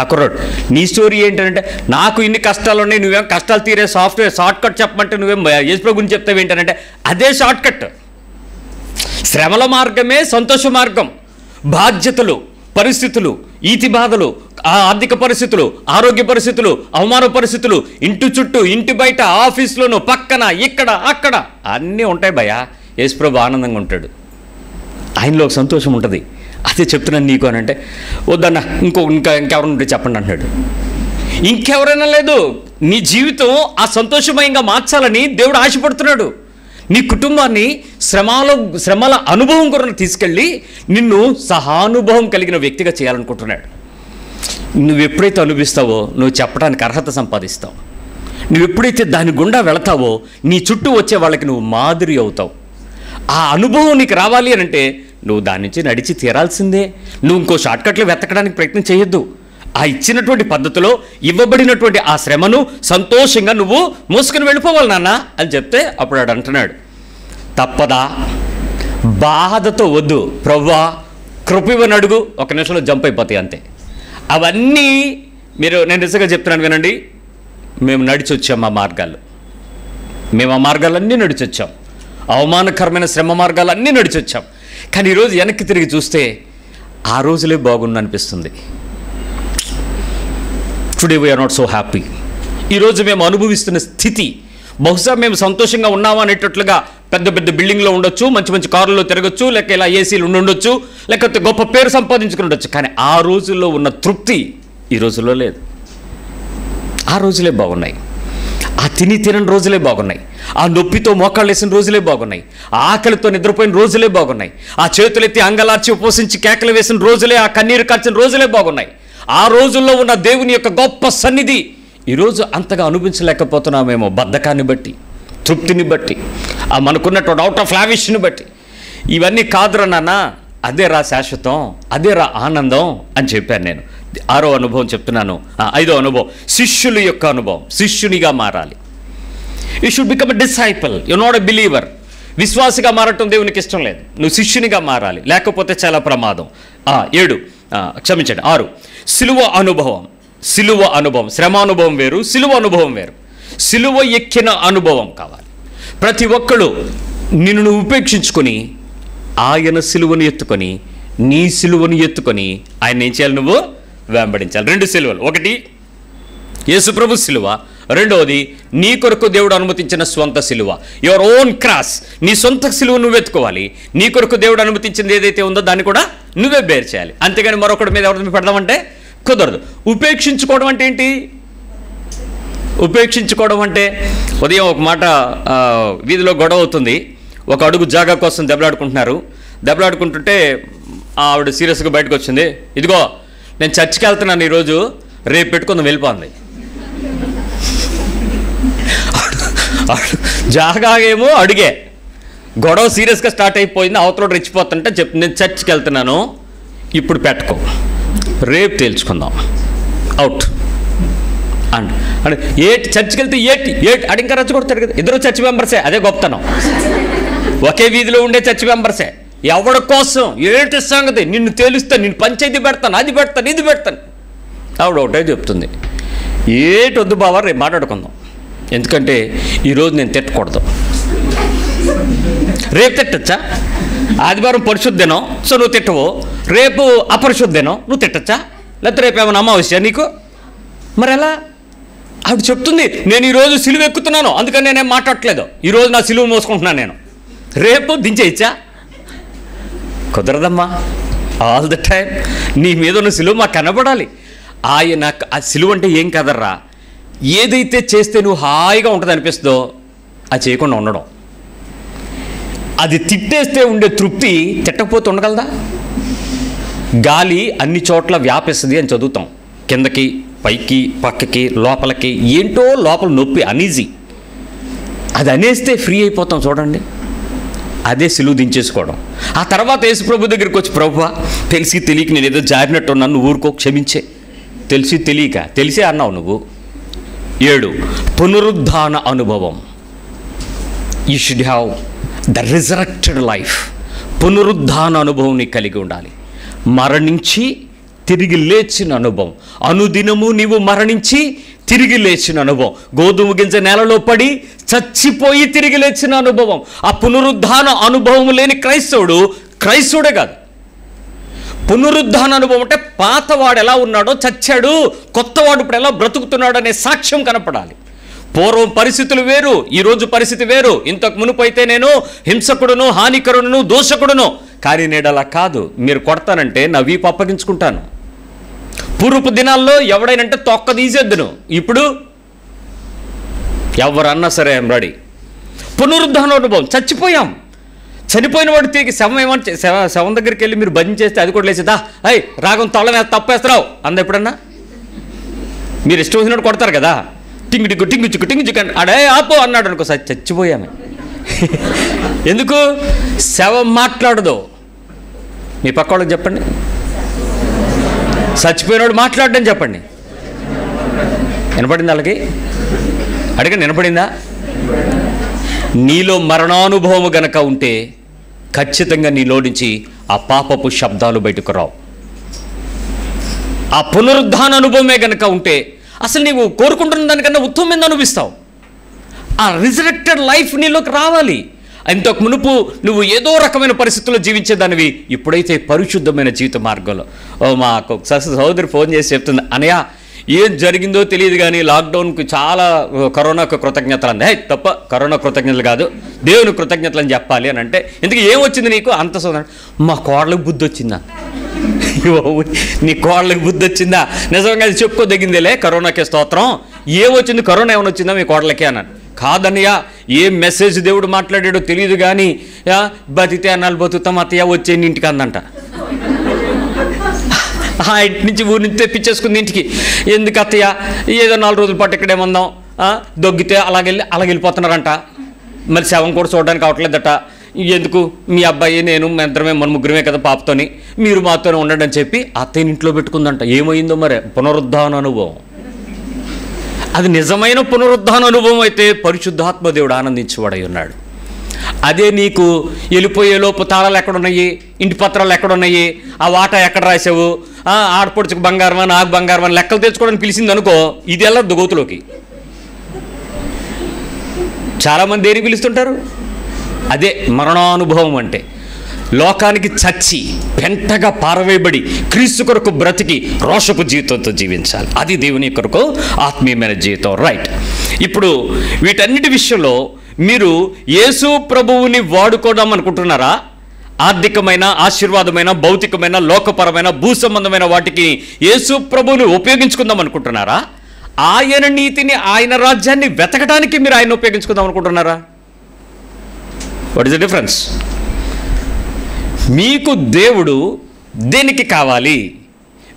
ఆ కుర్రాడు నీ స్టోరీ ఏంటంటే నాకు ఇన్ని కష్టాలు ఉన్నాయి నువ్వేం కష్టాలు తీరే సాఫ్ట్వేర్ షార్ట్ కట్ చెప్పమంటే నువ్వేం యేసుప్రభు గురించి చెప్తావు ఏంటంటే అదే షార్ట్ కట్ శ్రమల మార్గమే సంతోష మార్గం. బాధ్యతలు పరిస్థితులు ఈతి బాధలు ఆ ఆర్థిక పరిస్థితులు ఆరోగ్య పరిస్థితులు అవమాన పరిస్థితులు ఇంటి చుట్టూ ఇంటి బయట ఆఫీస్లోనూ పక్కన ఇక్కడ అక్కడ అన్నీ ఉంటాయి భయ యేసుప్రభు ఆనందంగా ఉంటాడు. ఆయనలో ఒక సంతోషం ఉంటుంది. అదే చెప్తున్నాను నీకు అని అంటే వద్దన్న ఇంకో ఇంకా ఇంకెవరు ఉంటే చెప్పండి అంటున్నాడు. ఇంకెవరైనా లేదు నీ జీవితం ఆ సంతోషమయంగా మార్చాలని దేవుడు ఆశపడుతున్నాడు. నీ కుటుంబాన్ని శ్రమలో శ్రమల అనుభవం కొరకు తీసుకెళ్ళి నిన్ను సహానుభవం కలిగిన వ్యక్తిగా చేయాలనుకుంటున్నాడు. నువ్వు ఎప్పుడైతే అనుభవిస్తావో నువ్వు చెప్పడానికి అర్హత సంపాదిస్తావు. నువ్వు ఎప్పుడైతే దాని గుండా వెళతావో నీ చుట్టూ వచ్చే వాళ్ళకి నువ్వు మాదిరి అవుతావు. ఆ అనుభవం నీకు రావాలి అని అంటే నువ్వు దాని నుంచి నడిచి తీరాల్సిందే. నువ్వు ఇంకో షార్ట్కట్లు వెతకడానికి ప్రయత్నం చేయొద్దు. ఆ ఇచ్చినటువంటి పద్ధతిలో ఇవ్వబడినటువంటి ఆ శ్రమను సంతోషంగా నువ్వు మోసుకుని వెళ్ళిపోవాలి నాన్న అని చెప్తే అప్పుడు ఆడు అంటున్నాడు. తప్పదా? బాధతో వద్దు. ప్రవ్వా కృపివని అడుగు. ఒక నిమిషంలో జంప్ అయిపోతాయి అంతే. అవన్నీ మీరు నేను నిజంగా చెప్తున్నాను వినండి. మేము నడిచి వచ్చాం ఆ మార్గాలు మేము ఆ మార్గాలన్నీ నడిచి వచ్చాం అవమానకరమైన శ్రమ మార్గాలన్నీ నడిచి వచ్చాం కానీ ఈరోజు వెనక్కి తిరిగి చూస్తే ఆ రోజులే బాగుండు అనిపిస్తుంది today we are not so happy ఈరోజు మేము అనుభవిస్తున్న స్థితి బహుశా మేము సంతోషంగా ఉన్నామా అనేటట్లుగా పెద్ద పెద్ద బిల్డింగ్లో ఉండొచ్చు మంచి మంచి కార్లలో తిరగచ్చు లేక ఇలా ఏసీలు ఉండొచ్చు లేకపోతే గొప్ప పేరు సంపాదించుకుని ఉండొచ్చు. కానీ ఆ రోజుల్లో ఉన్న తృప్తి ఈ రోజుల్లో లేదు. ఆ రోజులే బాగున్నాయి. ఆ తిని తినని రోజులే బాగున్నాయి. ఆ నొప్పితో మోకాళ్ళు వేసిన రోజులే బాగున్నాయి. ఆ ఆకలితో నిద్రపోయిన రోజులే బాగున్నాయి. ఆ చేతులెత్తి అంగలార్చి ఉపవసించి కేకలు వేసిన రోజులే ఆ కన్నీరు కార్చిన రోజులే బాగున్నాయి. ఆ రోజుల్లో ఉన్న దేవుని యొక్క గొప్ప సన్నిధి ఈరోజు అంతగా అనుభవించలేకపోతున్నామేమో బద్ధకాన్ని బట్టి తృప్తిని బట్టి ఆ మనకున్నటువంటి అవుట్ ఆఫ్ లావిష్ని బట్టి. ఇవన్నీ కాదురా నాన్న అదే రా శాశ్వతం అదే రా ఆనందం అని చెప్పాను నేను. ఆరో అనుభవం చెప్తున్నాను. ఐదో అనుభవం. శిష్యుల యొక్క అనుభవం శిష్యునిగా మారాలి. You should become a disciple you not a believer విశ్వాసిగా మారటం దేవునికి ఇష్టం లేదు. నువ్వు శిష్యునిగా మారాలి. లేకపోతే చాలా ప్రమాదం. ఏడు. క్షమించండి. ఆరు. సిలువ అనుభవం. సిలువ అనుభవం. శ్రమ అనుభవం వేరు సిలువ అనుభవం వేరు. సిలువ ఎక్కిన అనుభవం కావాలి. ప్రతి ఒక్కడు నిన్ను ఉపేక్షించుకొని ఆయన సిలువను ఎత్తుకొని నీ సిలువను ఎత్తుకొని ఆయన ఏం చేయాలి నువ్వు? వెంబడించాలి. రెండు సిలువలు. ఒకటి యేసుప్రభు సిలువ. రెండవది నీ కొరకు దేవుడు అనుమతించిన స్వంత సిలువ. యువర్ ఓన్ క్రాస్ నీ సొంత సిలువ నువ్వు ఎత్తుకోవాలి నీ కొరకు దేవుడు అనుమతించింది ఏదైతే ఉందో దాన్ని కూడా నువ్వే బేర్ చేయాలి. అంతేగాని మరొకటి మీద ఎవరి మీద పెడదామంటే కుదరదు. ఉపేక్షించుకోవడం అంటే ఏంటి? ఉపేక్షించుకోవడం అంటే ఉదయం ఒక మాట వీధిలో గొడవ అవుతుంది. ఒక అడుగు జాగా కోసం దెబ్బలాడుకుంటున్నారు. దెబ్బలాడుకుంటుంటే ఆవిడ సీరియస్గా బయటకు వచ్చింది. ఇదిగో నేను చర్చికి వెళ్తున్నాను ఈరోజు. రేపు పెట్టుకుందాం వెళ్ళిపోంది. జాగాగేమో ఏమో అడిగే. గొడవ సీరియస్గా స్టార్ట్ అయిపోయింది అవతల రెచ్చిపోతుంటే చెప్పి నేను చర్చ్కి వెళ్తున్నాను ఇప్పుడు పెట్టుకో. రేపు తేల్చుకుందాం. అవుట్. అండ్ అంటే ఏటి చర్చికి వెళ్తే ఏటి ఏటి అడి ఇంకా రెచ్చగొడతాడు కదా. ఇద్దరు చర్చ్ మెంబర్సే అదే గొప్పతనం. ఒకే వీధిలో ఉండే చర్చ్ మెంబర్సే. ఎవడి కోసం ఏటి సంగతి? నిన్ను తేలుస్తా నిన్ను పంచాయతీ పెడతాను అది పెడతాను ఇది పెడతాను. ఆవిడ ఒకటే చెప్తుంది. ఏటి వద్దు బావా రేపు మాట్లాడుకుందాం. ఎందుకంటే ఈరోజు నేను తిట్టకూడదు. రేపు తిట్టచ్చా? ఆదివారం పరిశుద్ధ దినం సో నువ్వు తిట్టవు? రేపు అపరిశుద్ధనం? నువ్వు తిట్టచ్చా? లేకపోతే రేపు ఏమైనా అమావాస్య నీకు? మరి ఎలా? ఆవిడ చెప్తుంది నేను ఈరోజు సిలువ ఎక్కుతున్నాను అందుకని నేనేం మాట్లాడట్లేదు. ఈరోజు నా సిలువ మోసుకుంటున్నాను నేను. రేపు దించేయచ్చా? కుదరదమ్మా. ఆల్ ద టైం నీ మీద ఉన్న సిలువ మాకు కనబడాలి. ఆయన ఆ సిలువ అంటే ఏం కదర్రా? ఏదైతే చేస్తే నువ్వు హాయిగా ఉంటుంది అనిపిస్తుందో అది చేయకుండా ఉండడం. అది తిట్టేస్తే ఉండే తృప్తి తిట్టకపోతే ఉండగలదా? గాలి అన్ని చోట్ల వ్యాపిస్తుంది అని చదువుతాం. కిందకి పైకి పక్కకి లోపలికి ఏంటో లోపల నొప్పి అనీజీ అది అనేస్తే ఫ్రీ అయిపోతాం చూడండి. అదే సిలువు దించేసుకోవడం. ఆ తర్వాత యేసుప్రభు దగ్గరికి వచ్చి ప్రభు తెలిసి తెలియక నేను ఏదో జారినట్టు నన్ను ఊరుకో క్షమించే. తెలిసి తెలియక తెలిసే అన్నావు నువ్వు. ఏడు పునరుద్ధాన అనుభవం. You should have the resurrected life పునరుద్ధాన అనుభవం నీకు కలిగి ఉండాలి. మరణించి తిరిగి లేచిన అనుభవం. అనుదినము నీవు మరణించి తిరిగి లేచిన అనుభవం. గోధుమ గింజ నేలలో పడి చచ్చిపోయి తిరిగి లేచిన అనుభవం. ఆ పునరుద్ధాన అనుభవం లేని క్రైస్తవుడు క్రైస్తవుడే కాదు. పునరుద్ధాన అనుభవం అంటే పాతవాడు ఎలా ఉన్నాడో చచ్చాడు కొత్తవాడు ఇప్పుడు ఎలా బ్రతుకుతున్నాడు అనే సాక్ష్యం కనపడాలి. పూర్వం పరిస్థితులు వేరు ఈరోజు పరిస్థితి వేరు. ఇంతకు మునుపు అయితే నేను హింసకుడును హానికరుడును దోషకుడును. కానీ నేడు అలా కాదు. మీరు కొడతానంటే నా వీపు అప్పగించుకుంటాను. పూర్వపు దినాల్లో ఎవడైనంటే తొక్క తీసేద్దును ఇప్పుడు ఎవరన్నా సరే రెడీ. పునరుద్ధాన అనుభవం. చచ్చిపోయాం. చనిపోయిన వాడు తిరిగి శవం ఏమని శవ- శవం దగ్గరికి వెళ్ళి మీరు భజన చేస్తే అది కూడా లేచిదా అయ్ రాగం తొలమే తప్పేస్తున్నావు. అంద ఎప్పుడన్నా? మీరు ఇష్టం వచ్చినట్టు కొడతారు కదా. టింగు టింగు టింగు చిక్కు టింగు చిక్కు అడే ఆపో అన్నాడు అనుకో సార్ చచ్చిపోయామే. ఎందుకు? శవం మాట్లాడదు. మీ పక్క వాళ్ళకి చెప్పండి. చచ్చిపోయినోడు మాట్లాడడం చెప్పండి. వినపడింది వాళ్ళకి? అడిగండి వినపడిందా? నీలో మరణానుభవము గనక ఉంటే ఖచ్చితంగా నీలో నుంచి ఆ పాపపు శబ్దాలు బయటకు రావు. ఆ పునరుద్ధాన అనుభవమే గనక ఉంటే అసలు నీవు కోరుకుంటున్న దానికన్నా ఉత్తమమైన అనుభవిస్తావు? ఆ రిజరెక్టెడ్ లైఫ్ నీలోకి రావాలి. ఇంతకు మునుపు నువ్వు ఏదో రకమైన పరిస్థితుల్లో జీవించేదానివి ఇప్పుడైతే పరిశుద్ధమైన జీవిత మార్గంలో. ఓ మాకు సహ సహోదరి ఫోన్ చేసి చెప్తుంది అనయా ఏం జరిగిందో తెలియదు కానీ లాక్డౌన్కి చాలా కరోనాకు కృతజ్ఞతలు అంది హై తప్ప కరోనా కృతజ్ఞతలు కాదు. దేవుని కృతజ్ఞతలు అని చెప్పాలి అని అంటే ఇందుకు ఏమొచ్చింది నీకు? అంత సోదరు మా కోడలకు బుద్ధి వచ్చిందా? నీ కోడలకు బుద్ధి వచ్చిందా? నిజంగా అది చెప్పుకోదగిందేలే కరోనాకి స్తోత్రం. ఏమొచ్చింది కరోనా ఏమైనా వచ్చిందా మీ కోడలకి అన్నాను కాదన్నయ్య ఏ మెసేజ్ దేవుడు మాట్లాడాడో తెలియదు కానీ బతితే అన్నాళ్ళు బతుకుతాం అత్తయ్య వచ్చే ఇంటికి అందంట ఆ ఇంటి నుంచి ఊరి నుంచి తెప్పించేసుకుంది ఇంటికి. ఎందుకు అత్తయ్య? ఏదో నాలుగు రోజుల పాటు ఇక్కడే ఉందాం దొగ్గితే అలాగెళ్ళి అలాగెళ్ళిపోతున్నారంట. మరి శవం కూడా చూడడానికి అవట్లేదట ఎందుకు? మీ అబ్బాయి నేను మా ఇద్దరమే మన ముగ్గురమే కదా పాపతోని. మీరు మాతోనే ఉండండి అని చెప్పి అత్తయ్యని ఇంట్లో పెట్టుకుందంట. ఏమైందో మరి? పునరుద్ధాన అనుభవం. అది నిజమైన పునరుద్ధాన అనుభవం అయితే పరిశుద్ధాత్మ దేవుడు ఆనందించేవాడై ఉన్నాడు. అదే నీకు వెళ్ళిపోయేలోపు తాళాలు ఎక్కడున్నాయి? ఇంటి పత్రాలు ఎక్కడున్నాయి? ఆ వాటా ఎక్కడ రాసావు ఆడపడుచుకు బంగారం అని ఆకు బంగారం అని లెక్కలు తెచ్చుకోవడానికి పిలిచింది అనుకో ఇది వెళ్ళదు గోతులోకి. చాలామంది దేని పిలుస్తుంటారు? అదే మరణానుభవం అంటే. లోకానికి చచ్చి పెంటగా పారవేయబడి క్రీస్తు కొరకు బ్రతికి రోషపు జీవితంతో జీవించాలి. అది దేవుని కొరకు ఆత్మీయమైన జీవితం. రైట్ ఇప్పుడు వీటన్నిటి విషయంలో మీరు యేసు ప్రభువుని వాడుకోవడం అనుకుంటున్నారా? ఆర్థికమైన ఆశీర్వాదమైన భౌతికమైన లోకపరమైన భూ సంబంధమైన వాటికి యేసు ప్రభువుని ఉపయోగించుకుందాం అనుకుంటున్నారా? ఆయన నీతిని ఆయన రాజ్యాన్ని వెతకడానికి మీరు ఆయన ఉపయోగించుకుందాం అనుకుంటున్నారా? వాట్ ఇస్ ద డిఫరెన్స్ మీకు దేవుడు దేనికి కావాలి?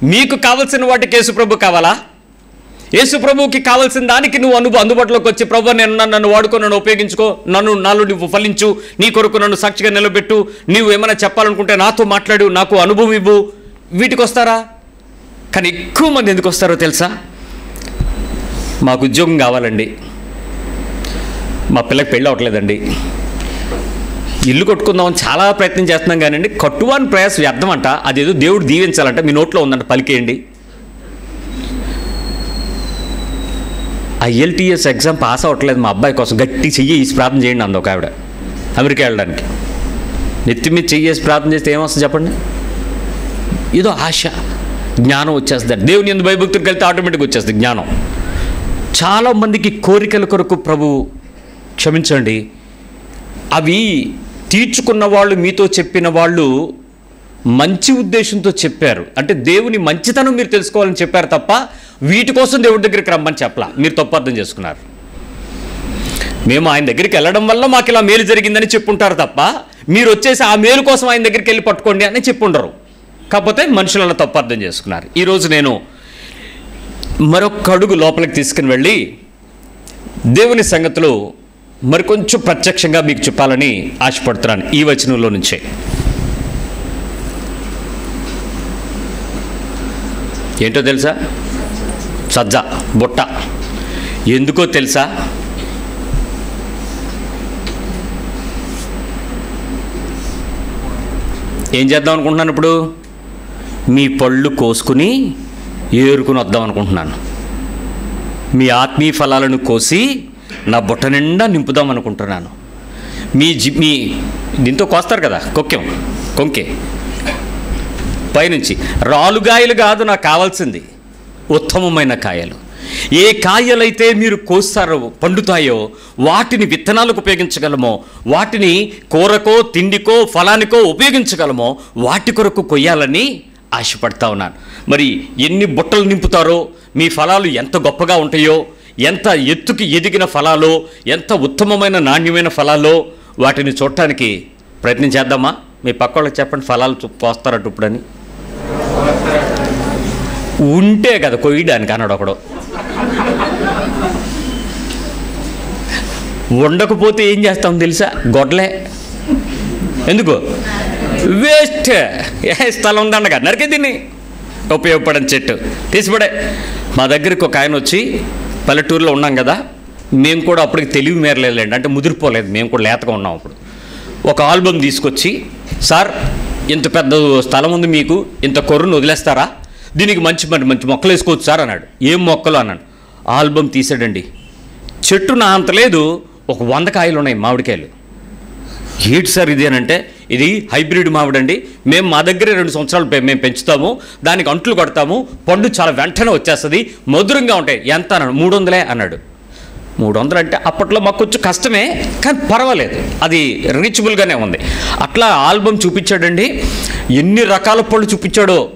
మీకు కావలసిన వాటికి యేసుప్రభు కావాలా? యేసు ప్రభువుకి కావాల్సిన దానికి నువ్వు అను అందుబాటులోకి వచ్చి ప్రభు నేను నన్ను నన్ను వాడుకో నన్ను ఉపయోగించుకో. నన్ను నాలో నువ్వు ఫలించు నీ కొరకు నన్ను సాక్షిగా నిలబెట్టు. నీవు ఏమైనా చెప్పాలనుకుంటే నాతో మాట్లాడు. నాకు అనుభవం ఇవ్వు. వీటికి వస్తారా? కానీ ఎక్కువ మంది ఎందుకు వస్తారో తెలుసా? మాకు ఉద్యోగం కావాలండి. మా పిల్లకి పెళ్ళి అవ్వట్లేదండి. ఇల్లు కొట్టుకుందామని చాలా ప్రయత్నం చేస్తున్నాం కానివ్వండి కట్టువాని ప్రయాస వ్యర్థం అంట. అదేదో దేవుడు దీవించాలంట. మీ నోట్లో ఉందంట. పలికేయండి. ఐఎల్టీఎస్ ఎగ్జామ్ పాస్ అవ్వట్లేదు మా అబ్బాయి కోసం. గట్టి చెయ్యి ఈ ప్రార్థన చేయండి అంది ఒక ఆవిడ. అమెరికా వెళ్ళడానికి. నెత్తి మీద చెయ్యేసి ప్రార్థన చేస్తే ఏమొస్తుంది చెప్పండి? ఏదో ఆశ జ్ఞానం వచ్చేస్తుంది. దేవుని ఎందు భయభక్తులకు వెళ్తే ఆటోమేటిక్గా వచ్చేస్తుంది జ్ఞానం. చాలా మందికి కోరికల కొరకు ప్రభు క్షమించండి. అవి తీర్చుకున్న వాళ్ళు మీతో చెప్పిన వాళ్ళు మంచి ఉద్దేశంతో చెప్పారు. అంటే దేవుని మంచితనం మీరు తెలుసుకోవాలని చెప్పారు తప్ప వీటి కోసం దేవుడి దగ్గరికి రమ్మని చెప్పలా. మీరు తప్పు అర్థం చేసుకున్నారు. మేము ఆయన దగ్గరికి వెళ్ళడం వల్ల మాకు ఇలా మేలు జరిగిందని చెప్పుంటారు తప్ప మీరు వచ్చేసి ఆ మేలు కోసం ఆయన దగ్గరికి వెళ్ళి పట్టుకోండి అని చెప్పుండరు. కాకపోతే మనుషులను తప్పు అర్థం చేసుకున్నారు. ఈరోజు నేను మరొక అడుగు లోపలికి తీసుకుని వెళ్ళి దేవుని సంగతులు మరికొంచెం ప్రత్యక్షంగా మీకు చెప్పాలని ఆశపడుతున్నాను ఈ వచనంలో నుంచే. ఏంటో తెలుసా? సజ్జ బుట్ట. ఎందుకో తెలుసా? ఏం చేద్దాం అనుకుంటున్నాను ఇప్పుడు? మీ పళ్ళు కోసుకుని ఏరుకుని వద్దాం అనుకుంటున్నాను. మీ ఆత్మీయ ఫలాలను కోసి నా బుట్ట నిండా నింపుదాం అనుకుంటున్నాను. మీ జి మీ దీంతో కోస్తారు కదా కొక్కెం కొంకే. పైనుంచి. రాలుగాయలు కాదు నాకు కావాల్సింది. ఉత్తమమైన కాయలు. ఏ కాయలైతే మీరు కోస్తారో పండుతాయో వాటిని విత్తనాలకు ఉపయోగించగలమో వాటిని కూరకో తిండికో ఫలానికో ఉపయోగించగలమో వాటి కొరకు కొయ్యాలని ఆశపడతా ఉన్నాను. మరి ఎన్ని బుట్టలు నింపుతారో మీ ఫలాలు ఎంత గొప్పగా ఉంటాయో ఎంత ఎత్తుకి ఎదిగిన ఫలాలో ఎంత ఉత్తమమైన నాణ్యమైన ఫలాలో వాటిని చూడటానికి ప్రయత్నం చేద్దామా? మీ పక్క వాళ్ళకి చెప్పండి ఫలాలు కోస్తారట ఇప్పుడని. ఉంటే కదా కొయ్యడానికి అన్నాడు ఒకడు ఉండకపోతే ఏం చేస్తాం తెలుసా? గొడ్లే. ఎందుకు? వేస్ట్. ఏ స్థలం ఉందండగా నరికే దీన్ని. ఉపయోగపడని చెట్టు. తీసిపడే. మా దగ్గరికి ఒక ఆయన వచ్చి పల్లెటూరులో ఉన్నాం కదా మేము కూడా అప్పటికి తెలివి మేరలేదులేండి అంటే ముదిరిపోలేదు మేము కూడా లేతగా ఉన్నాం అప్పుడు. ఒక ఆల్బమ్ తీసుకొచ్చి సార్ ఇంత పెద్ద స్థలం ఉంది మీకు ఇంత కొర్రును వదిలేస్తారా? దీనికి మంచి మరి మంచి మొక్కలు వేసుకోవచ్చు సార్ అన్నాడు. ఏం మొక్కలు అన్నాడు. ఆల్బమ్ తీసాడండి చెట్టు నా అంత లేదు ఒక వంద కాయలు ఉన్నాయి మామిడికాయలు. ఏంటి సార్ ఇది అని అంటే ఇది హైబ్రిడ్ మామిడండి. మేము మా దగ్గర రెండు సంవత్సరాలు మేము పెంచుతాము దానికి అంట్లు కొడతాము పండు చాలా వెంటనే వచ్చేస్తుంది మధురంగా ఉంటాయి. ఎంత అన్నాడు? మూడు వందలే అన్నాడు. మూడు వందలు అంటే అప్పట్లో మాకు కొంచెం కష్టమే కానీ పర్వాలేదు. అది రీచబుల్గానే ఉంది. అట్లా ఆల్బమ్ చూపించాడండి. ఎన్ని రకాల పళ్ళు చూపించాడో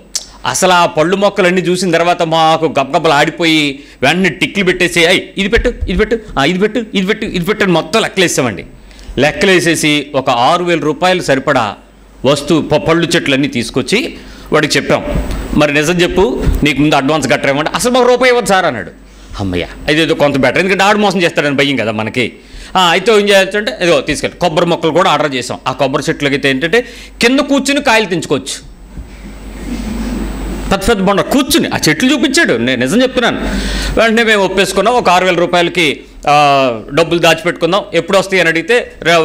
అసలు ఆ పళ్ళు మొక్కలన్నీ చూసిన తర్వాత మాకు గబగబలు ఆడిపోయి వెంటనే టిక్లు పెట్టేసి అయ్యి ఇది పెట్టు ఇది పెట్టు ఇది పెట్టు ఇది పెట్టు ఇది పెట్టు అని మొత్తం లెక్కలేసామండి లెక్కలేసేసి ఒక ఆరు వేల రూపాయలు సరిపడా వస్తువు ప- పళ్ళు చెట్లన్నీ తీసుకొచ్చి వాడికి చెప్పాం. మరి నిజం చెప్పు నీకు ముందు అడ్వాన్స్ కట్టరేమంటే అసలు మాకు రూపాయి ఇవ్వదు సార్ అన్నాడు. అమ్మయ్య ఇదేదో కొంత బెటర్ ఎందుకంటే ఆడు మోసం చేస్తాడని భయం కదా మనకి. అయితే ఏం చేయాలంటే అంటే ఏదో తీసుకెళ్ళి కొబ్బరి మొక్కలు కూడా ఆర్డర్ చేసాం. ఆ కొబ్బరి చెట్లకి అయితే ఏంటంటే కింద కూర్చుని కాయలు తెంచుకోవచ్చు. పెద్ద పెద్ద బొండ కూర్చుని ఆ చెట్లు చూపించాడు. నేను నిజం చెప్తున్నాను. వెంటనే మేము ఒప్పేసుకున్నాం. ఒక ఆరు వేల రూపాయలకి డబ్బులు దాచిపెట్టుకుందాం. ఎప్పుడు వస్తాయి అని అడిగితే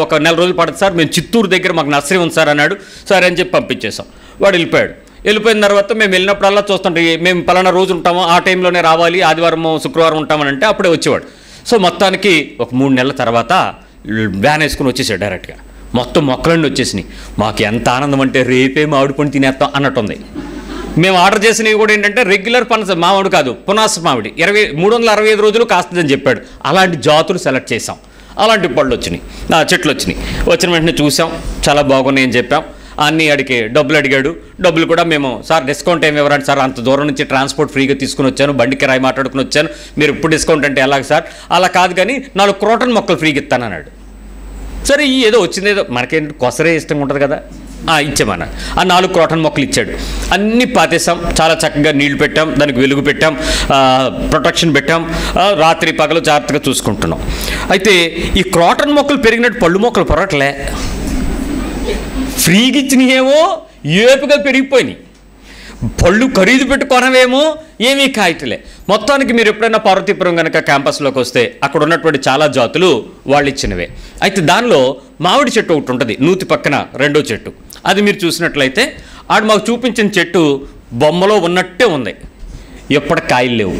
ఒక నెల రోజులు పడుతుంది సార్. మేము చిత్తూరు దగ్గర మాకు నర్సరీ ఉంది సార్ అన్నాడు. సరే అని చెప్పి పంపించేసాం వాడు వెళ్ళిపోయాడు. వెళ్ళిపోయిన తర్వాత మేము వెళ్ళినప్పుడల్లా చూస్తుంటే మేము పలానా రోజు ఉంటాము ఆ టైంలోనే రావాలి ఆదివారం శుక్రవారం ఉంటామని అంటే అప్పుడే వచ్చేవాడు. సో మొత్తానికి ఒక మూడు నెలల తర్వాత వ్యాన్ వేసుకుని వచ్చేసాడు డైరెక్ట్గా. మొత్తం మొక్కలన్నీ వచ్చేసినాయి. మాకు ఎంత ఆనందం అంటే రేపే మామిడి పండు తినేస్తాం అన్నట్టుంది. మేము ఆర్డర్ చేసినవి కూడా ఏంటంటే రెగ్యులర్ పనస మామిడి కాదు పునాస మామిడి. ఇరవై మూడు వందల అరవై ఐదు రోజులు కాస్తుందని చెప్పాడు. అలాంటి జాతులు సెలెక్ట్ చేసాం అలాంటి పళ్ళు వచ్చినాయి చెట్లు వచ్చినాయి. వచ్చిన వెంటనే చూసాం చాలా బాగున్నాయని చెప్పాం. అన్నీ అడిగి డబ్బులు అడిగాడు. డబ్బులు కూడా మేము సార్ డిస్కౌంట్ ఏమి ఇవ్వరండి సార్? అంత దూరం నుంచి ట్రాన్స్పోర్ట్ ఫ్రీగా తీసుకుని వచ్చాను బండికి రాయి మాట్లాడుకుని వచ్చాను. మీరు ఇప్పుడు డిస్కౌంట్ అంటే ఎలాగ సార్? అలా కాదు కానీ నాలుగు క్రోటన్ మొక్కలు ఫ్రీగా ఇస్తానన్నాడు. సరే ఈ ఏదో వచ్చింది ఏదో మనకేంటి కొసరే ఇష్టం ఉంటుంది కదా. ఆ, ఆ నాలుగు క్రోటన్ మొక్కలు ఇచ్చాడు. అన్నీ పాతేసాం చాలా చక్కగా నీళ్ళు పెట్టాం. దానికి వెలుగు పెట్టాం. ప్రొటెక్షన్ పెట్టాం. రాత్రి పగలు జాగ్రత్తగా చూసుకుంటున్నాం. అయితే ఈ క్రోటన్ మొక్కలు పెరిగినట్టు పళ్ళు మొక్కలు పొరట్లే. ఫ్రీగా ఇచ్చినవేమో ఏపుగా పెరిగిపోయినాయి. పళ్ళు ఖరీదు పెట్టుకోనవేమో ఏమీ కాయటలే. మొత్తానికి మీరు ఎప్పుడైనా పార్వతీపురం కనుక క్యాంపస్లోకి వస్తే అక్కడ ఉన్నటువంటి చాలా జాతులు వాళ్ళు ఇచ్చినవే. అయితే దానిలో మామిడి చెట్టు ఒకటి ఉంటుంది. నూతి పక్కన రెండో చెట్టు. అది మీరు చూసినట్లయితే ఆడు మాకు చూపించిన చెట్టు బొమ్మలో ఉన్నట్టే ఉంది. ఎప్పటి కాయలు లేవు.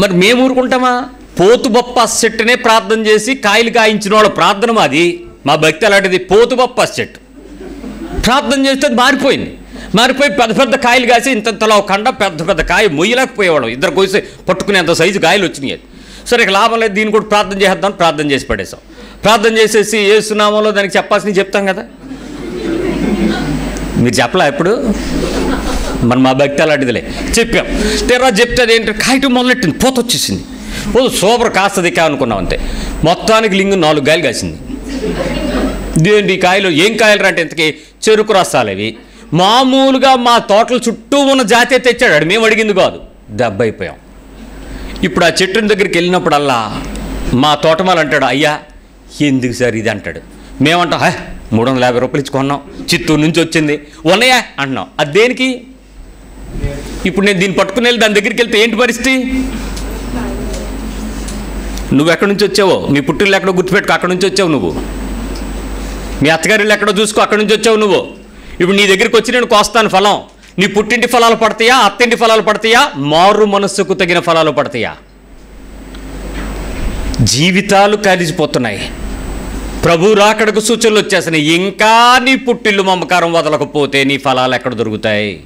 మరి మేము ఊరుకుంటామా? పోతు బొప్పాస్ చెట్టునే ప్రార్థన చేసి కాయలు కాయించిన వాళ్ళ ప్రార్థన మాది. మా భక్తి అలాంటిది పోతు బొప్పాస్ చెట్టు. ప్రార్థన చేస్తే అది మారిపోయింది. మారిపోయి పెద్ద పెద్ద కాయలు కాసి ఇంతలా ఒక కండ పెద్ద పెద్ద కాయ మొయ్యలేకపోయేవాళ్ళం. ఇద్దరు కోసి పట్టుకునేంత సైజు కాయలు వచ్చినాయి. సరే ఇక లాభం లేదు. దీన్ని కూడా ప్రార్థన చేద్దాం ప్రార్థన చేసి పడేసాం ప్రార్థన చేసేసి ఏ దానికి చెప్పాల్సింది చెప్తాం కదా? మీరు చెప్పలే ఎప్పుడు? మన మా భక్తి అలాంటిదిలే. చెప్పాం. తెరా చెప్తే అదేంటి కాయటం మొదలెట్టింది పోత వచ్చేసింది. పోదు సూపర్ కాస్తది కా అనుకున్నాం అంతే. మొత్తానికి లింగు నాలుగు కాయలు కాసింది. ఇదేంటి కాయలు? ఏం కాయలు అంటే ఇంతకీ చెరుకు రసాలు అవి. మామూలుగా మా తోటల చుట్టూ ఉన్న జాతే తెచ్చాడు మేము అడిగింది కాదు. దెబ్బ అయిపోయాం. ఇప్పుడు ఆ చెట్టుని దగ్గరికి వెళ్ళినప్పుడల్లా మా తోటమాలు అంటాడు అయ్యా ఎందుకు సార్ ఇది అంటాడు. మేమంటాం హే మూడు వందల యాభై రూపాయలు ఇచ్చుకున్నాం చిత్తూరు నుంచి వచ్చింది. ఉన్నాయా? అంటున్నాం. అది దేనికి? ఇప్పుడు నేను దీన్ని పట్టుకుని వెళ్ళి దాని దగ్గరికి వెళ్తే ఏంటి పరిస్థితి? నువ్వు ఎక్కడి నుంచి వచ్చావో? మీ పుట్టిల్లు ఎక్కడో గుర్తుపెట్టుకో అక్కడి నుంచి వచ్చావు నువ్వు. మీ అత్తగారిళ్ళు ఎక్కడో చూసుకో అక్కడి నుంచి వచ్చావు నువ్వు. ఇప్పుడు నీ దగ్గరికి వచ్చి నేను కోస్తాను ఫలం. నీ పుట్టింటి ఫలాలు పడతాయా? అత్తింటి ఫలాలు పడతాయా? మారు మనస్సుకు తగిన ఫలాలు పడతాయా? జీవితాలు కలిసిపోతున్నాయి ప్రభు రాకడకు సూచనలు వచ్చేసినాయి ఇంకా నీ పుట్టిల్లు మమకారం వదలకపోతే నీ ఫలాలు ఎక్కడ దొరుకుతాయి?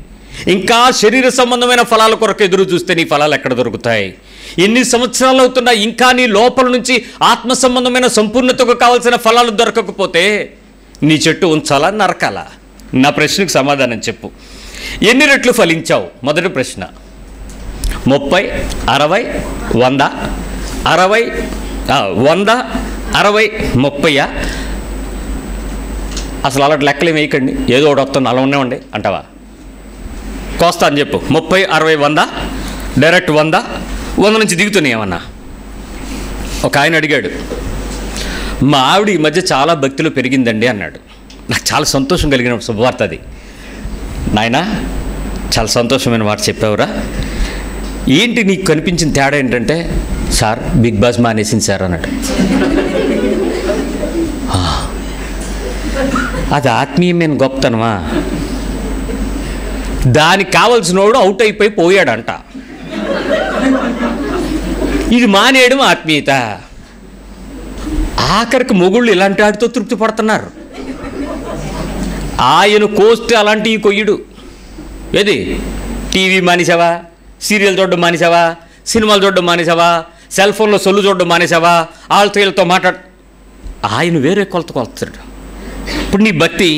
ఇంకా శరీర సంబంధమైన ఫలాల కొరకు ఎదురు చూస్తే నీ ఫలాలు ఎక్కడ దొరుకుతాయి? ఎన్ని సంవత్సరాలు అవుతున్నా ఇంకా నీ లోపల నుంచి ఆత్మ సంబంధమైన సంపూర్ణతకు కావాల్సిన ఫలాలు దొరకకపోతే నీ చెట్టు ఉంచాలా నరకాలా? నా ప్రశ్నకు సమాధానం చెప్పు. ఎన్ని రెట్లు ఫలించావు? మొదటి ప్రశ్న. ముప్పై అరవై వంద అరవై వంద అరవై ముప్పయ్యా అసలు అలాంటి లెక్కలు వేయకండి. ఏదో ఒకటి వస్తుంది అలా ఉండేవండి అంటావా? కోస్తా అని చెప్పు. ముప్పై అరవై వంద డైరెక్ట్ వంద వంద నుంచి దిగుతున్నాయి ఏమన్నా? ఒక ఆయన అడిగాడు. మా ఆవిడ ఈ మధ్య చాలా భక్తిలో పెరిగిందండి అన్నాడు. నాకు చాలా సంతోషం కలిగిన శుభవార్త అది. నాయనా చాలా సంతోషమైన మాట చెప్పావురా. ఏంటి నీకు కనిపించిన తేడా ఏంటంటే సార్ బిగ్ బాస్ మానేసింది సార్ అన్నట్టు. అది ఆత్మీయమైన గొప్పతనమా? దానికి కావలసినోడు అవుట్ అయిపోయి పోయాడంట. ఇది మానేయడం ఆత్మీయత. ఆఖరికి మొగుళ్ళు ఇలాంటి వాటితో తృప్తి పడుతున్నారు. ఆయన కోస్తే అలాంటివి కొయ్యడు. ఏది? టీవీ మానేసావా? సీరియల్ చూడడం మానేసావా? సినిమాలు చూడడం మానేసావా? సెల్ ఫోన్లో సొల్లు చూడడం మానేసావా వాళ్ళతో వీళ్ళతో మాట్లాడు ఆయన వేరే కొలత కొలుస్తాడు ఇప్పుడు నీ భక్తి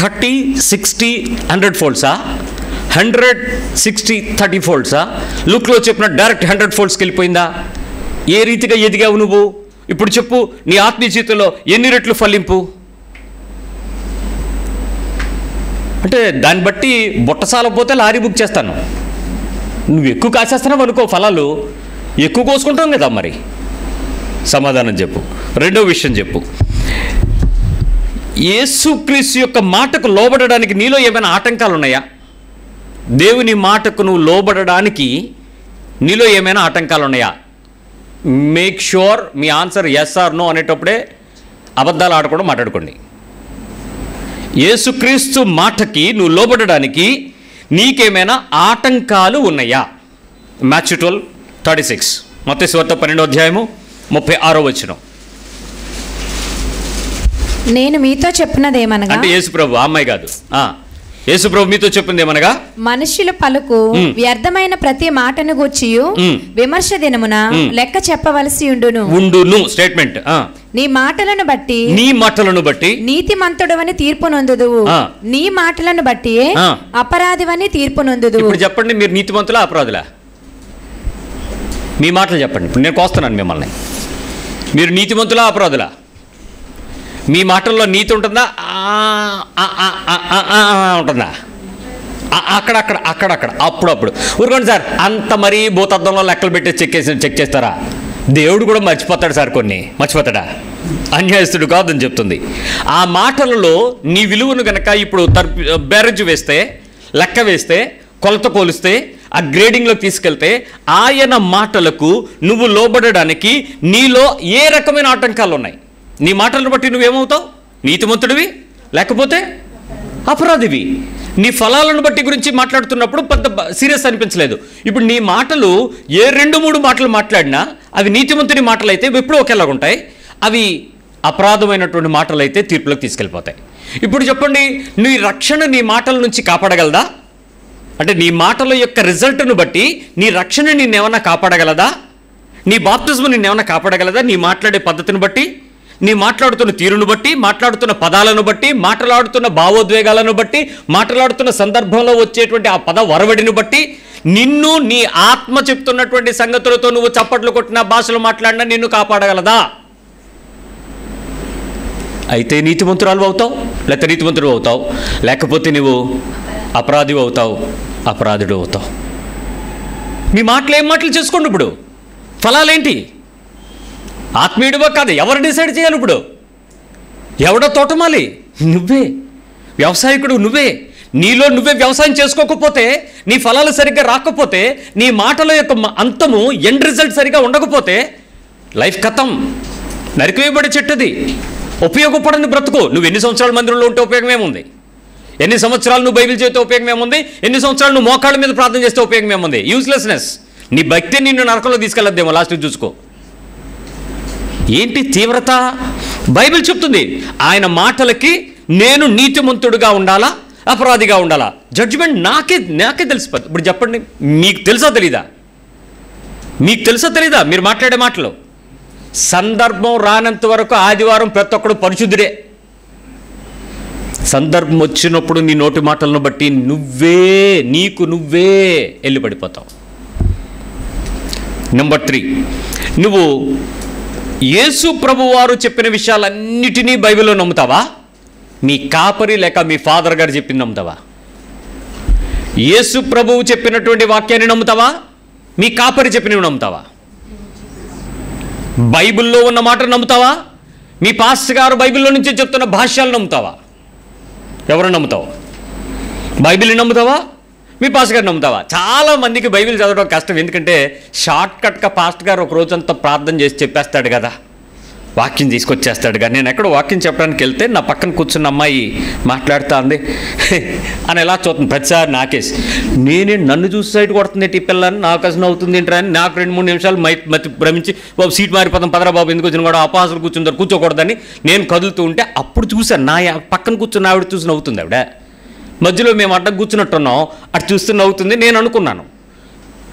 థర్టీ సిక్స్టీ హండ్రెడ్ ఫోల్డ్సా? హండ్రెడ్ సిక్స్టీ థర్టీ ఫోల్డ్సా? లుక్లో చెప్పిన డైరెక్ట్ హండ్రెడ్ ఫోల్డ్స్కి వెళ్ళిపోయిందా? ఏ రీతిగా ఎదిగావు నువ్వు? ఇప్పుడు చెప్పు నీ ఆత్మీయ జీవితంలో ఎన్ని రెట్లు ఫలింపు? అంటే దాన్ని బట్టి బుట్టసాల పోతే లారీ బుక్ చేస్తాను. నువ్వు ఎక్కువ కాసేస్తున్నావు అనుకో ఫలాలు. ఎక్కువ కోసుకుంటాం కదా మరి. సమాధానం చెప్పు. రెండో విషయం చెప్పు. యేసుక్రీస్తు యొక్క మాటకు లోబడడానికి నీలో ఏమైనా ఆటంకాలు ఉన్నాయా దేవుని మాటకు నువ్వు లోబడడానికి నీలో ఏమైనా ఆటంకాలు ఉన్నాయా మేక్ షూర్ మీ ఆన్సర్ ఎస్ ఆర్ నో అనేటప్పుడే అబద్ధాలు ఆడకుండా మాట్లాడుకోండి. యేసుక్రీస్తు మాటకి నువ్వు లోబడడానికి నీకేమైనా ఆటంకాలు ఉన్నాయా? Matthew twelve thirty six. మొత్తం స్వార్థ పన్నెండో అధ్యాయము ముప్పై ఆరో వచ్చిన నేను మీతో చెప్పినదేమనగా అంటే యేసుప్రభు ఆ అమ్మాయి కాదు. ఆ, యేసుప్రభు మీతో చెప్పింది ఏమనగా మనుషుల పలుకు. వ్యర్థమైన ప్రతి మాటను గూర్చియు మ్. విమర్శ దినమున. లెక్క చెప్పవలసి ఉండును. ఉండును. స్టేట్మెంట్. నీ మాటలను బట్టి నీ మాటలను బట్టి నీతిమంతుడవని తీర్పు నొందుదువు. నీ మాటలను బట్టి. అపరాధివని తీర్పు ఇప్పుడు చెప్పండి మీరు నీతిమంతులా అపరాధులా? మీ మాటలు చెప్పండి. ఇప్పుడు నేను కోస్తున్నాను మిమ్మల్ని. మీరు నీతిమంతులా అపరాధులా? మీ మాటల్లో నీతి ఉంటుందా? ఉంటుందా? అక్కడక్కడ అక్కడక్కడ అప్పుడప్పుడు. ఊరుకోండి సార్ అంత మరీ భూతద్దంలో లెక్కలు పెట్టి చెక్ చేసి చెక్ చేస్తారా? దేవుడు కూడా మర్చిపోతాడు సార్ కొన్ని. మర్చిపోతాడా? అన్యాయస్తుడు కాదని చెప్తుంది. ఆ మాటలలో నీ విలువను గనక ఇప్పుడు తర్ బేరజ్ వేస్తే లెక్క వేస్తే కొలత కోలిస్తే ఆ గ్రేడింగ్లోకి తీసుకెళ్తే ఆయన మాటలకు నువ్వు లోబడడానికి నీలో ఏ రకమైన ఆటంకాలు ఉన్నాయి నీ మాటలను బట్టి నువ్వేమవుతావు? నీతిమంతుడివి? లేకపోతే అపరాధివి? నీ ఫలాలను బట్టి గురించి మాట్లాడుతున్నప్పుడు పెద్ద సీరియస్ అనిపించలేదు. ఇప్పుడు నీ మాటలు ఏ రెండు మూడు మాటలు మాట్లాడినా అవి నీతిమంతుని మాటలు అయితే ఎప్పుడూ ఒకేలాగా ఉంటాయి. అవి అపరాధమైనటువంటి మాటలు అయితే తీర్పులోకి తీసుకెళ్ళిపోతాయి. ఇప్పుడు చెప్పండి నీ రక్షణ నీ మాటల నుంచి కాపాడగలదా? అంటే నీ మాటల యొక్క రిజల్ట్ను బట్టి నీ రక్షణ నిన్నేమన్నా కాపాడగలదా? నీ బాప్తిజం నిన్నేమన్నా కాపాడగలదా నీ మాట్లాడే పద్ధతిని బట్టి? నీ మాట్లాడుతున్న తీరును బట్టి మాట్లాడుతున్న పదాలను బట్టి మాట్లాడుతున్న భావోద్వేగాలను బట్టి మాట్లాడుతున్న సందర్భంలో వచ్చేటువంటి ఆ పద వరవడిని బట్టి నిన్ను నీ ఆత్మ చెప్తున్నటువంటి సంగతులతో నువ్వు చప్పట్లు కొట్టిన భాషలు మాట్లాడినా నిన్ను కాపాడగలదా? అయితే నీతిమంతురాలు అవుతావు లేకపోతే నీతిమంతుడు అవుతావు. లేకపోతే నువ్వు అపరాధి అవుతావు అపరాధుడు అవుతావు. మీ మాటలు ఏం మాటలు చేసుకోండి ఇప్పుడు? ఫలాలేంటి? ఆత్మీయుడివో కాదు ఎవరు డిసైడ్ చేయాలి ఇప్పుడు? ఎవడో తోటమాలి? నువ్వే. వ్యవసాయకుడు నువ్వే. నీలో నువ్వే వ్యవసాయం చేసుకోకపోతే నీ ఫలాలు సరిగ్గా రాకపోతే నీ మాటల యొక్క అంతము ఎండ్ రిజల్ట్ సరిగ్గా ఉండకపోతే లైఫ్ కథం నరికివేయబడి చెట్టుది. ఉపయోగపడని బ్రతుకు. నువ్వు ఎన్ని సంవత్సరాల మందిరంలో ఉంటే ఉపయోగమేముంది ఎన్ని సంవత్సరాలు నువ్వు బైబిల్ చేస్తే ఉపయోగం ఏముంది? ఎన్ని సంవత్సరాలు నువ్వు మోకాళ్ళ మీద ప్రార్థన చేస్తే ఉపయోగం ఏముంది? యూస్లెస్నెస్ నీ భక్తి నిన్ను నరకంలో తీసుకెళ్ళద్దేమో లాస్ట్కి చూసుకో. ఏంటి తీవ్రత? బైబిల్ చెప్తుంది ఆయన మాటలకి నేను నీతిమంతుడుగా ఉండాలా అపరాధిగా ఉండాలా? జడ్జిమెంట్ నాకే నాకే తెలిసిపోతుంది ఇప్పుడు చెప్పండి మీకు తెలుసా తెలీదా? మీకు తెలుసా తెలీదా? మీరు మాట్లాడే మాటలు. సందర్భం రానంత వరకు ఆదివారం ప్రతి ఒక్కడు పరిశుద్ధుడే. సందర్భం వచ్చినప్పుడు నీ నోటి మాటలను బట్టి నువ్వే నీకు నువ్వే వెళ్ళి పడిపోతావు నెంబర్ త్రీ నువ్వు యేసు ప్రభువారు చెప్పిన విషయాలన్నిటినీ బైబిల్లో నమ్ముతావా? మీ కాపరి లేక మీ ఫాదర్ గారు చెప్పింది నమ్ముతావా? యేసు ప్రభువు చెప్పినటువంటి వాక్యాన్ని నమ్ముతావా? మీ కాపరి చెప్పినవి నమ్ముతావా? బైబిల్లో ఉన్న మాటను నమ్ముతావా? మీ పాస్టర్ గారు బైబిల్లో నుంచి చెప్తున్న భాష్యాలు నమ్ముతావా? ఎవరు నమ్ముతావు? బైబిల్ని నమ్ముతావా? మీ పాస్ గారు నమ్ముతావా? చాలా మందికి బైబిల్ చదవడం కష్టం ఎందుకంటే షార్ట్ కట్గా పాస్ట్ గారు ఒక రోజంతా ప్రార్థన చేసి చెప్పేస్తాడు కదా. వాక్యం తీసుకొచ్చేస్తాడు కానీ నేను ఎక్కడ వాక్యం చెప్పడానికి వెళ్తే నా పక్కన కూర్చున్న అమ్మాయి మాట్లాడుతా ఉంది అని ఎలా చూస్తుంది? ప్రతిసారి నాకేసి నేనే నన్ను చూసి సైడ్ కొడుతుంది ఈ పిల్లని నాకు అసలు అవుతుంది ఏంటి అని నాకు రెండు మూడు నిమిషాలు మై మతి భ్రమించి బాబు సీట్ మారిపోతాం పదరా బాబు ఎందుకు వచ్చిన కూడా అపాసులు కూర్చుంటారు కూర్చోకూడదని నేను కదులుతూ ఉంటే అప్పుడు చూశాను నా యా- పక్కన కూర్చున్న ఆవిడ చూసి నవ్వుతుంది ఆవిడ. మధ్యలో మేము అడ్డం కూర్చున్నట్టున్నాం అటు చూస్తూ నవ్వుతుంది నేను అనుకున్నాను.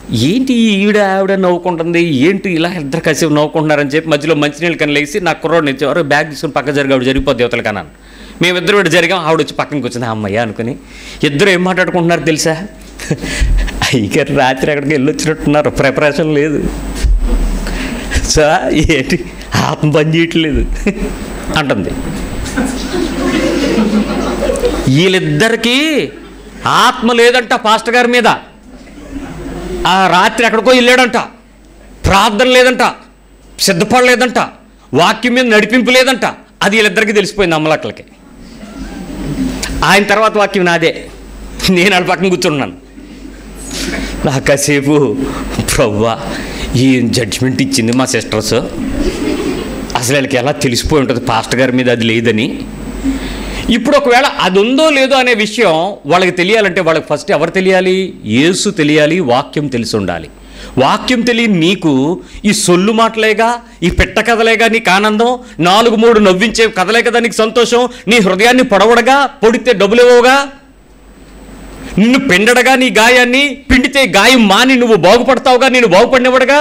ఏంటి ఈవిడ ఆవిడ నవ్వుకుంటుంది? ఏంటి ఇలా ఇద్దరు కలిసి నవ్వుకుంటున్నారని చెప్పి మధ్యలో మంచినీళ్ళు కన్నా లేచి నా కుర్రోడు నిచ్చేవారు బ్యాగ్ తీసుకుని పక్క జరిగి ఆవిడ జరిగిపోద్ది యువతలు కన్నాను మేమిద్దరు ఇక్కడ జరిగాం ఆవిడ వచ్చి పక్కన కూర్చుంది అమ్మయ్య అనుకుని. ఇద్దరు ఏం మాట్లాడుకుంటున్నారు తెలుసా? అయ్యగారు రాత్రి అక్కడికి వెళ్ళొచ్చినట్టున్నారు ప్రిపరేషన్ లేదు. సో ఏంటి? ఆత్మ పని చేయట్లేదు అంటుంది. వీళ్ళిద్దరికీ ఆత్మ లేదంట పాస్టర్ గారి మీద. ఆ రాత్రి ఎక్కడికో వెళ్ళాడంట. ప్రార్థన లేదంట. సిద్ధపడలేదంట. వాక్యం మీద నడిపింపు లేదంట. అది వీళ్ళిద్దరికీ తెలిసిపోయింది అమ్మలక్కలకి ఆయన తర్వాత వాక్యం నాదే. నేను వాళ్ళ పక్కన కూర్చున్నాను. నాకసేపు ప్రవ్వా ఏం జడ్జిమెంట్ ఇచ్చింది మా సిస్టర్స్ అసలు వీళ్ళకి ఎలా తెలిసిపోయి ఉంటుంది? పాస్టర్ గారి మీద అది లేదని ఇప్పుడు ఒకవేళ అది ఉందో లేదో అనే విషయం వాళ్ళకి తెలియాలంటే వాళ్ళకి ఫస్ట్ ఎవరు తెలియాలి? యేసు తెలియాలి వాక్యం తెలిసి ఉండాలి. వాక్యం తెలియని నీకు ఈ సొల్లు మాటలేగా ఈ పెట్ట కథలేగా నీకు ఆనందం నాలుగు మూడు నవ్వించే కథలే కదా నీకు సంతోషం నీ హృదయాన్ని పొడవడగా పొడితే డబ్బులేవోగా నిన్ను పిండడగా నీ గాయాన్ని పిండితే గాయం మాని నువ్వు బాగుపడతావుగా నేను బాగుపడినవడగా?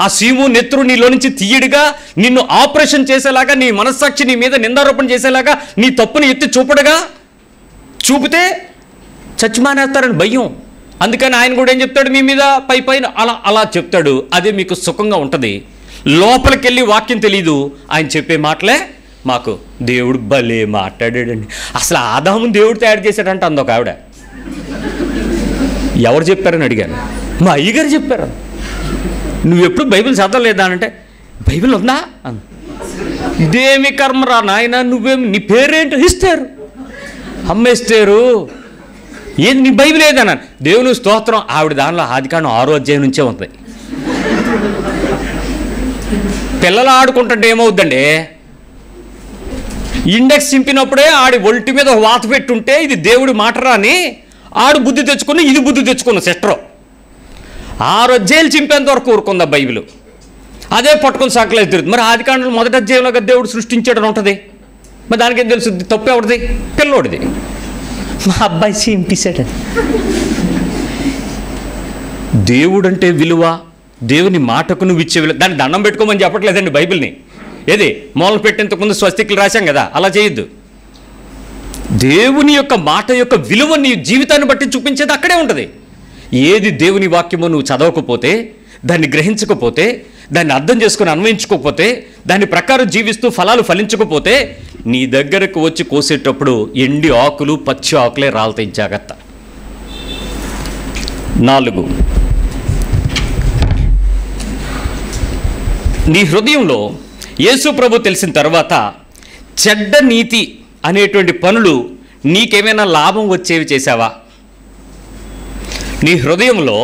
ఆ సీము నెత్తురు నీలో నుంచి తీయడుగా నిన్ను ఆపరేషన్ చేసేలాగా నీ మనస్సాక్షి నీ మీద నిందారోపణ చేసేలాగా నీ తప్పుని ఎత్తి చూపడగా? చూపితే చచ్చిమానేస్తారని భయం. అందుకని ఆయన కూడా ఏం చెప్తాడు మీ మీద? పై పైన అలా అలా చెప్తాడు. అదే మీకు సుఖంగా ఉంటుంది. లోపలికి వెళ్ళి వాక్యం తెలీదు. ఆయన చెప్పే మాటలే మాకు దేవుడు భలే మాట్లాడాడండి. అసలు ఆదాము దేవుడు తయారు చేశాడంట అందొక ఆవిడ. ఎవరు చెప్పారని అడిగాను. మా అయ్యగారు చెప్పారు. నువ్వు ఎప్పుడు బైబిల్ చదవలేదా అంటే బైబిల్ ఉందా? అన్న. ఇదేమి కర్మరా నాయన నువ్వేం నీ పేరేంటో ఇస్తారు అమ్మేస్తారు ఏది నీ బైబిల్ ఏదన్నాను దేవుని స్తోత్రం ఆవిడ దానిలో ఆదికాండం ఆరో అధ్యాయం నుంచే ఉంది. పిల్లలు ఆడుకుంటుంటే ఏమవుద్దండి? ఇండెక్స్ చింపినప్పుడే ఆడి ఒంటి మీద ఒక వాత పెట్టుంటే ఇది దేవుడి మాటరా అని ఆడు బుద్ధి తెచ్చుకుని ఇది బుద్ధి తెచ్చుకున్న సిస్టరు. ఆరు అధ్యాయులు చింపేంత వరకు ఊరుకుందా బైబిల్? అదే పట్టుకొని సాకలేదు తిరుగుతుంది. మరి ఆది కాండంలో మొదటి అధ్యాయంలో దేవుడు సృష్టించాడని ఉంటుంది. మరి దానికేం తెలుసు? తప్పు ఎవరిది? పిల్లోడిది. మా అబ్బాయి చింపేశాడు. దేవుడు అంటే విలువ దేవుని మాటకు నువ్వు ఇచ్చే విలువ. దాన్ని దండం పెట్టుకోమని చెప్పట్లేదండి బైబిల్ని. ఏది? మూలం పెట్టేంతకు ముందు స్వస్తికులు రాశాం కదా అలా చేయొద్దు. దేవుని యొక్క మాట యొక్క విలువ నీ జీవితాన్ని బట్టి చూపించేది అక్కడే ఉంటుంది. ఏది దేవుని వాక్యమో నువ్వు చదవకపోతే దాన్ని గ్రహించకపోతే దాన్ని అర్థం చేసుకుని అన్వయించుకోకపోతే దాని ప్రకారం జీవిస్తూ ఫలాలు ఫలించకపోతే నీ దగ్గరకు వచ్చి కోసేటప్పుడు ఎండి ఆకులు పచ్చి ఆకులే రాలుతాయి జాగ్రత్త. నాలుగు. నీ హృదయంలో యేసు ప్రభు తెలిసిన తర్వాత చెడ్డ నీతి అనేటువంటి పనులు నీకేమైనా లాభం వచ్చేవి చేశావా? నీ హృదయంలో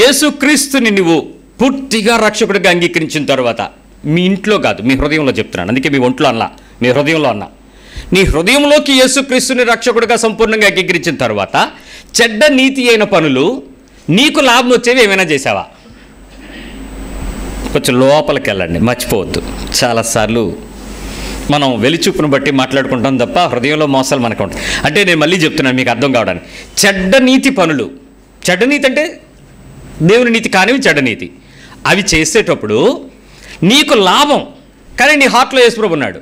యేసుక్రీస్తుని నువ్వు పూర్తిగా రక్షకుడిగా అంగీకరించిన తర్వాత మీ ఇంట్లో కాదు మీ హృదయంలో చెప్తున్నాను. అందుకే మీ ఒంట్లో అన్నా మీ హృదయంలో అన్నా. నీ హృదయంలోకి యేసుక్రీస్తుని రక్షకుడిగా సంపూర్ణంగా అంగీకరించిన తర్వాత చెడ్డ నీతి అయిన పనులు నీకు లాభం వచ్చేవి ఏమైనా చేసావా కొంచెం లోపలికి వెళ్ళండి మర్చిపోవద్దు. చాలాసార్లు మనం వెలిచూపును బట్టి మాట్లాడుకుంటాం తప్ప హృదయంలో మోసాలు మనకు ఉంటాయి. అంటే నేను మళ్ళీ చెప్తున్నాను మీకు అర్థం కావడానికి. చెడ్డ నీతి పనులు చెడ్డనీతి అంటే దేవుని నీతి కానివి చెడ్డనీతి. అవి చేసేటప్పుడు నీకు లాభం కానీ నీ హార్ట్లో యేసుప్రభు ఉన్నాడు.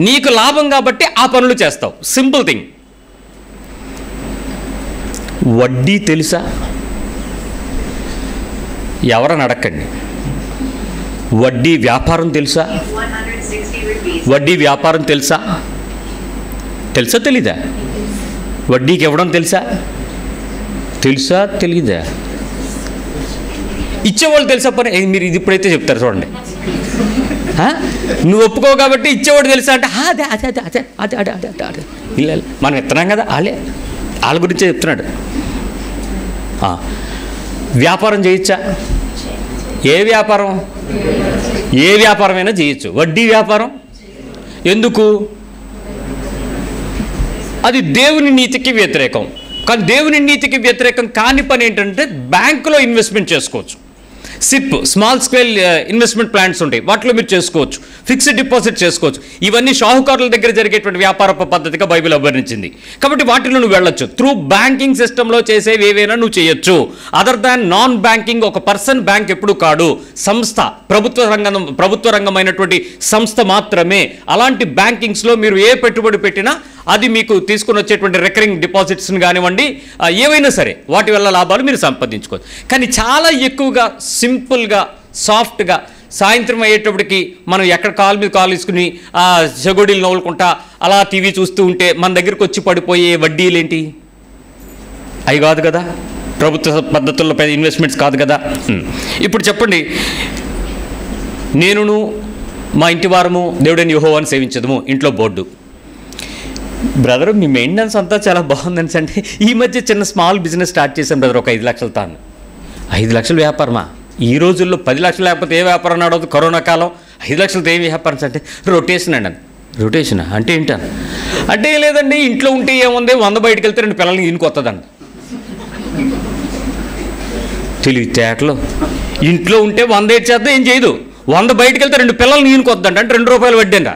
నీకు లాభం కాబట్టి ఆ పనులు చేస్తావు. సింపుల్ థింగ్ వడ్డీ తెలుసా? ఎవరని అడగండి వడ్డీ వ్యాపారం తెలుసా? వడ్డీ వ్యాపారం తెలుసా? తెలుసా తెలీదా? వడ్డీకి ఇవ్వడం తెలుసా? తెలుసా? తెలీదా? ఇచ్చేవాళ్ళు తెలుసా? పని మీరు ఇది ఇప్పుడైతే చెప్తారు చూడండి. నువ్వు ఒప్పుకో కాబట్టి ఇచ్చేవాడు తెలుసా అంటే అదే అదే అదే అదే అదే అదే అదే అదే అదే. ఇలా మనం ఇస్తున్నాం కదా వాళ్ళే వాళ్ళ గురించే చెప్తున్నాడు. వ్యాపారం చేయొచ్చా ఏ వ్యాపారం? ఏ వ్యాపారమైనా చేయొచ్చు. వడ్డీ వ్యాపారం? ఎందుకు? అది దేవుని నీతికి వ్యతిరేకం. కానీ దేవుని నీతికి వ్యతిరేకం కాని పని ఏంటంటే బ్యాంకులో ఇన్వెస్ట్మెంట్ చేసుకోవచ్చు. SIP small scale investment plans ఉంటాయి. వాటిలో మీరు చేసుకోవచ్చు. ఫిక్స్డ్ డిపాజిట్ చేసుకోవచ్చు. ఇవన్నీ షాహుకారుల దగ్గర జరిగేటువంటి వ్యాపార పద్ధతిగా బైబిల్ అభ్యర్థించింది కాబట్టి వాటిలో నువ్వు వెళ్ళొచ్చు. త్రూ బ్యాంకింగ్ సిస్టంలో చేసేవి ఏవైనా నువ్వు చేయొచ్చు. అదర్ దాన్ నాన్ బ్యాంకింగ్ ఒక పర్సన్ బ్యాంక్ ఎప్పుడు కాడు. సంస్థ ప్రభుత్వ రంగం ప్రభుత్వ రంగమైనటువంటి సంస్థ మాత్రమే. అలాంటి బ్యాంకింగ్స్లో మీరు ఏ పెట్టుబడి పెట్టినా అది మీకు తీసుకుని వచ్చేటువంటి రికరింగ్ డిపాజిట్స్ని కానివ్వండి ఏవైనా సరే వాటి వల్ల లాభాలు మీరు సంపాదించుకోవచ్చు. కానీ చాలా ఎక్కువగా సింపుల్గా సాఫ్ట్గా సాయంత్రం అయ్యేటప్పటికి మనం ఎక్కడ కాల్ మీద కాలు వేసుకుని ఆ జగోడీలు నవ్వులుకుంటా అలా టీవీ చూస్తూ ఉంటే మన దగ్గరికి వచ్చి పడిపోయే వడ్డీలేంటి? అవి కాదు కదా. ప్రభుత్వ పద్ధతుల్లో పెద్ద ఇన్వెస్ట్మెంట్స్ కాదు కదా. ఇప్పుడు చెప్పండి. నేనును మా ఇంటి వారము దేవుడని యుహోవాన్ని సేవించదము ఇంట్లో బోర్డు. బ్రదర్ మీ మెయింటెనెన్స్ అంతా చాలా బాగుందని అంటే ఈ మధ్య చిన్న స్మాల్ బిజినెస్ స్టార్ట్ చేశాను బ్రదర్ ఒక ఐదు లక్షలు తాను. ఐదు లక్షల వ్యాపారమా? ఈ రోజుల్లో పది లక్షలు లేకపోతే ఏ వ్యాపారం నడవదు? కరోనా కాలం. ఐదు లక్షలతో ఏం వ్యాపారం అంటే రొటేషన్ అండి రొటేషన్? అంటే ఏంటని అంటే ఏం లేదండి ఇంట్లో ఉంటే ఏముంది? వంద బయటకు వెళ్తే రెండు పిల్లల్ని ఈయనకి తెలివితేటలు. ఇంట్లో ఉంటే వంద ఏడు చేద్దాం ఏం చేయదు. వంద బయటకు వెళ్తే రెండు పిల్లల్ని ఈనుకొద్దండి వద్దండి అంటే రెండు రూపాయలు వడ్డీ అంట.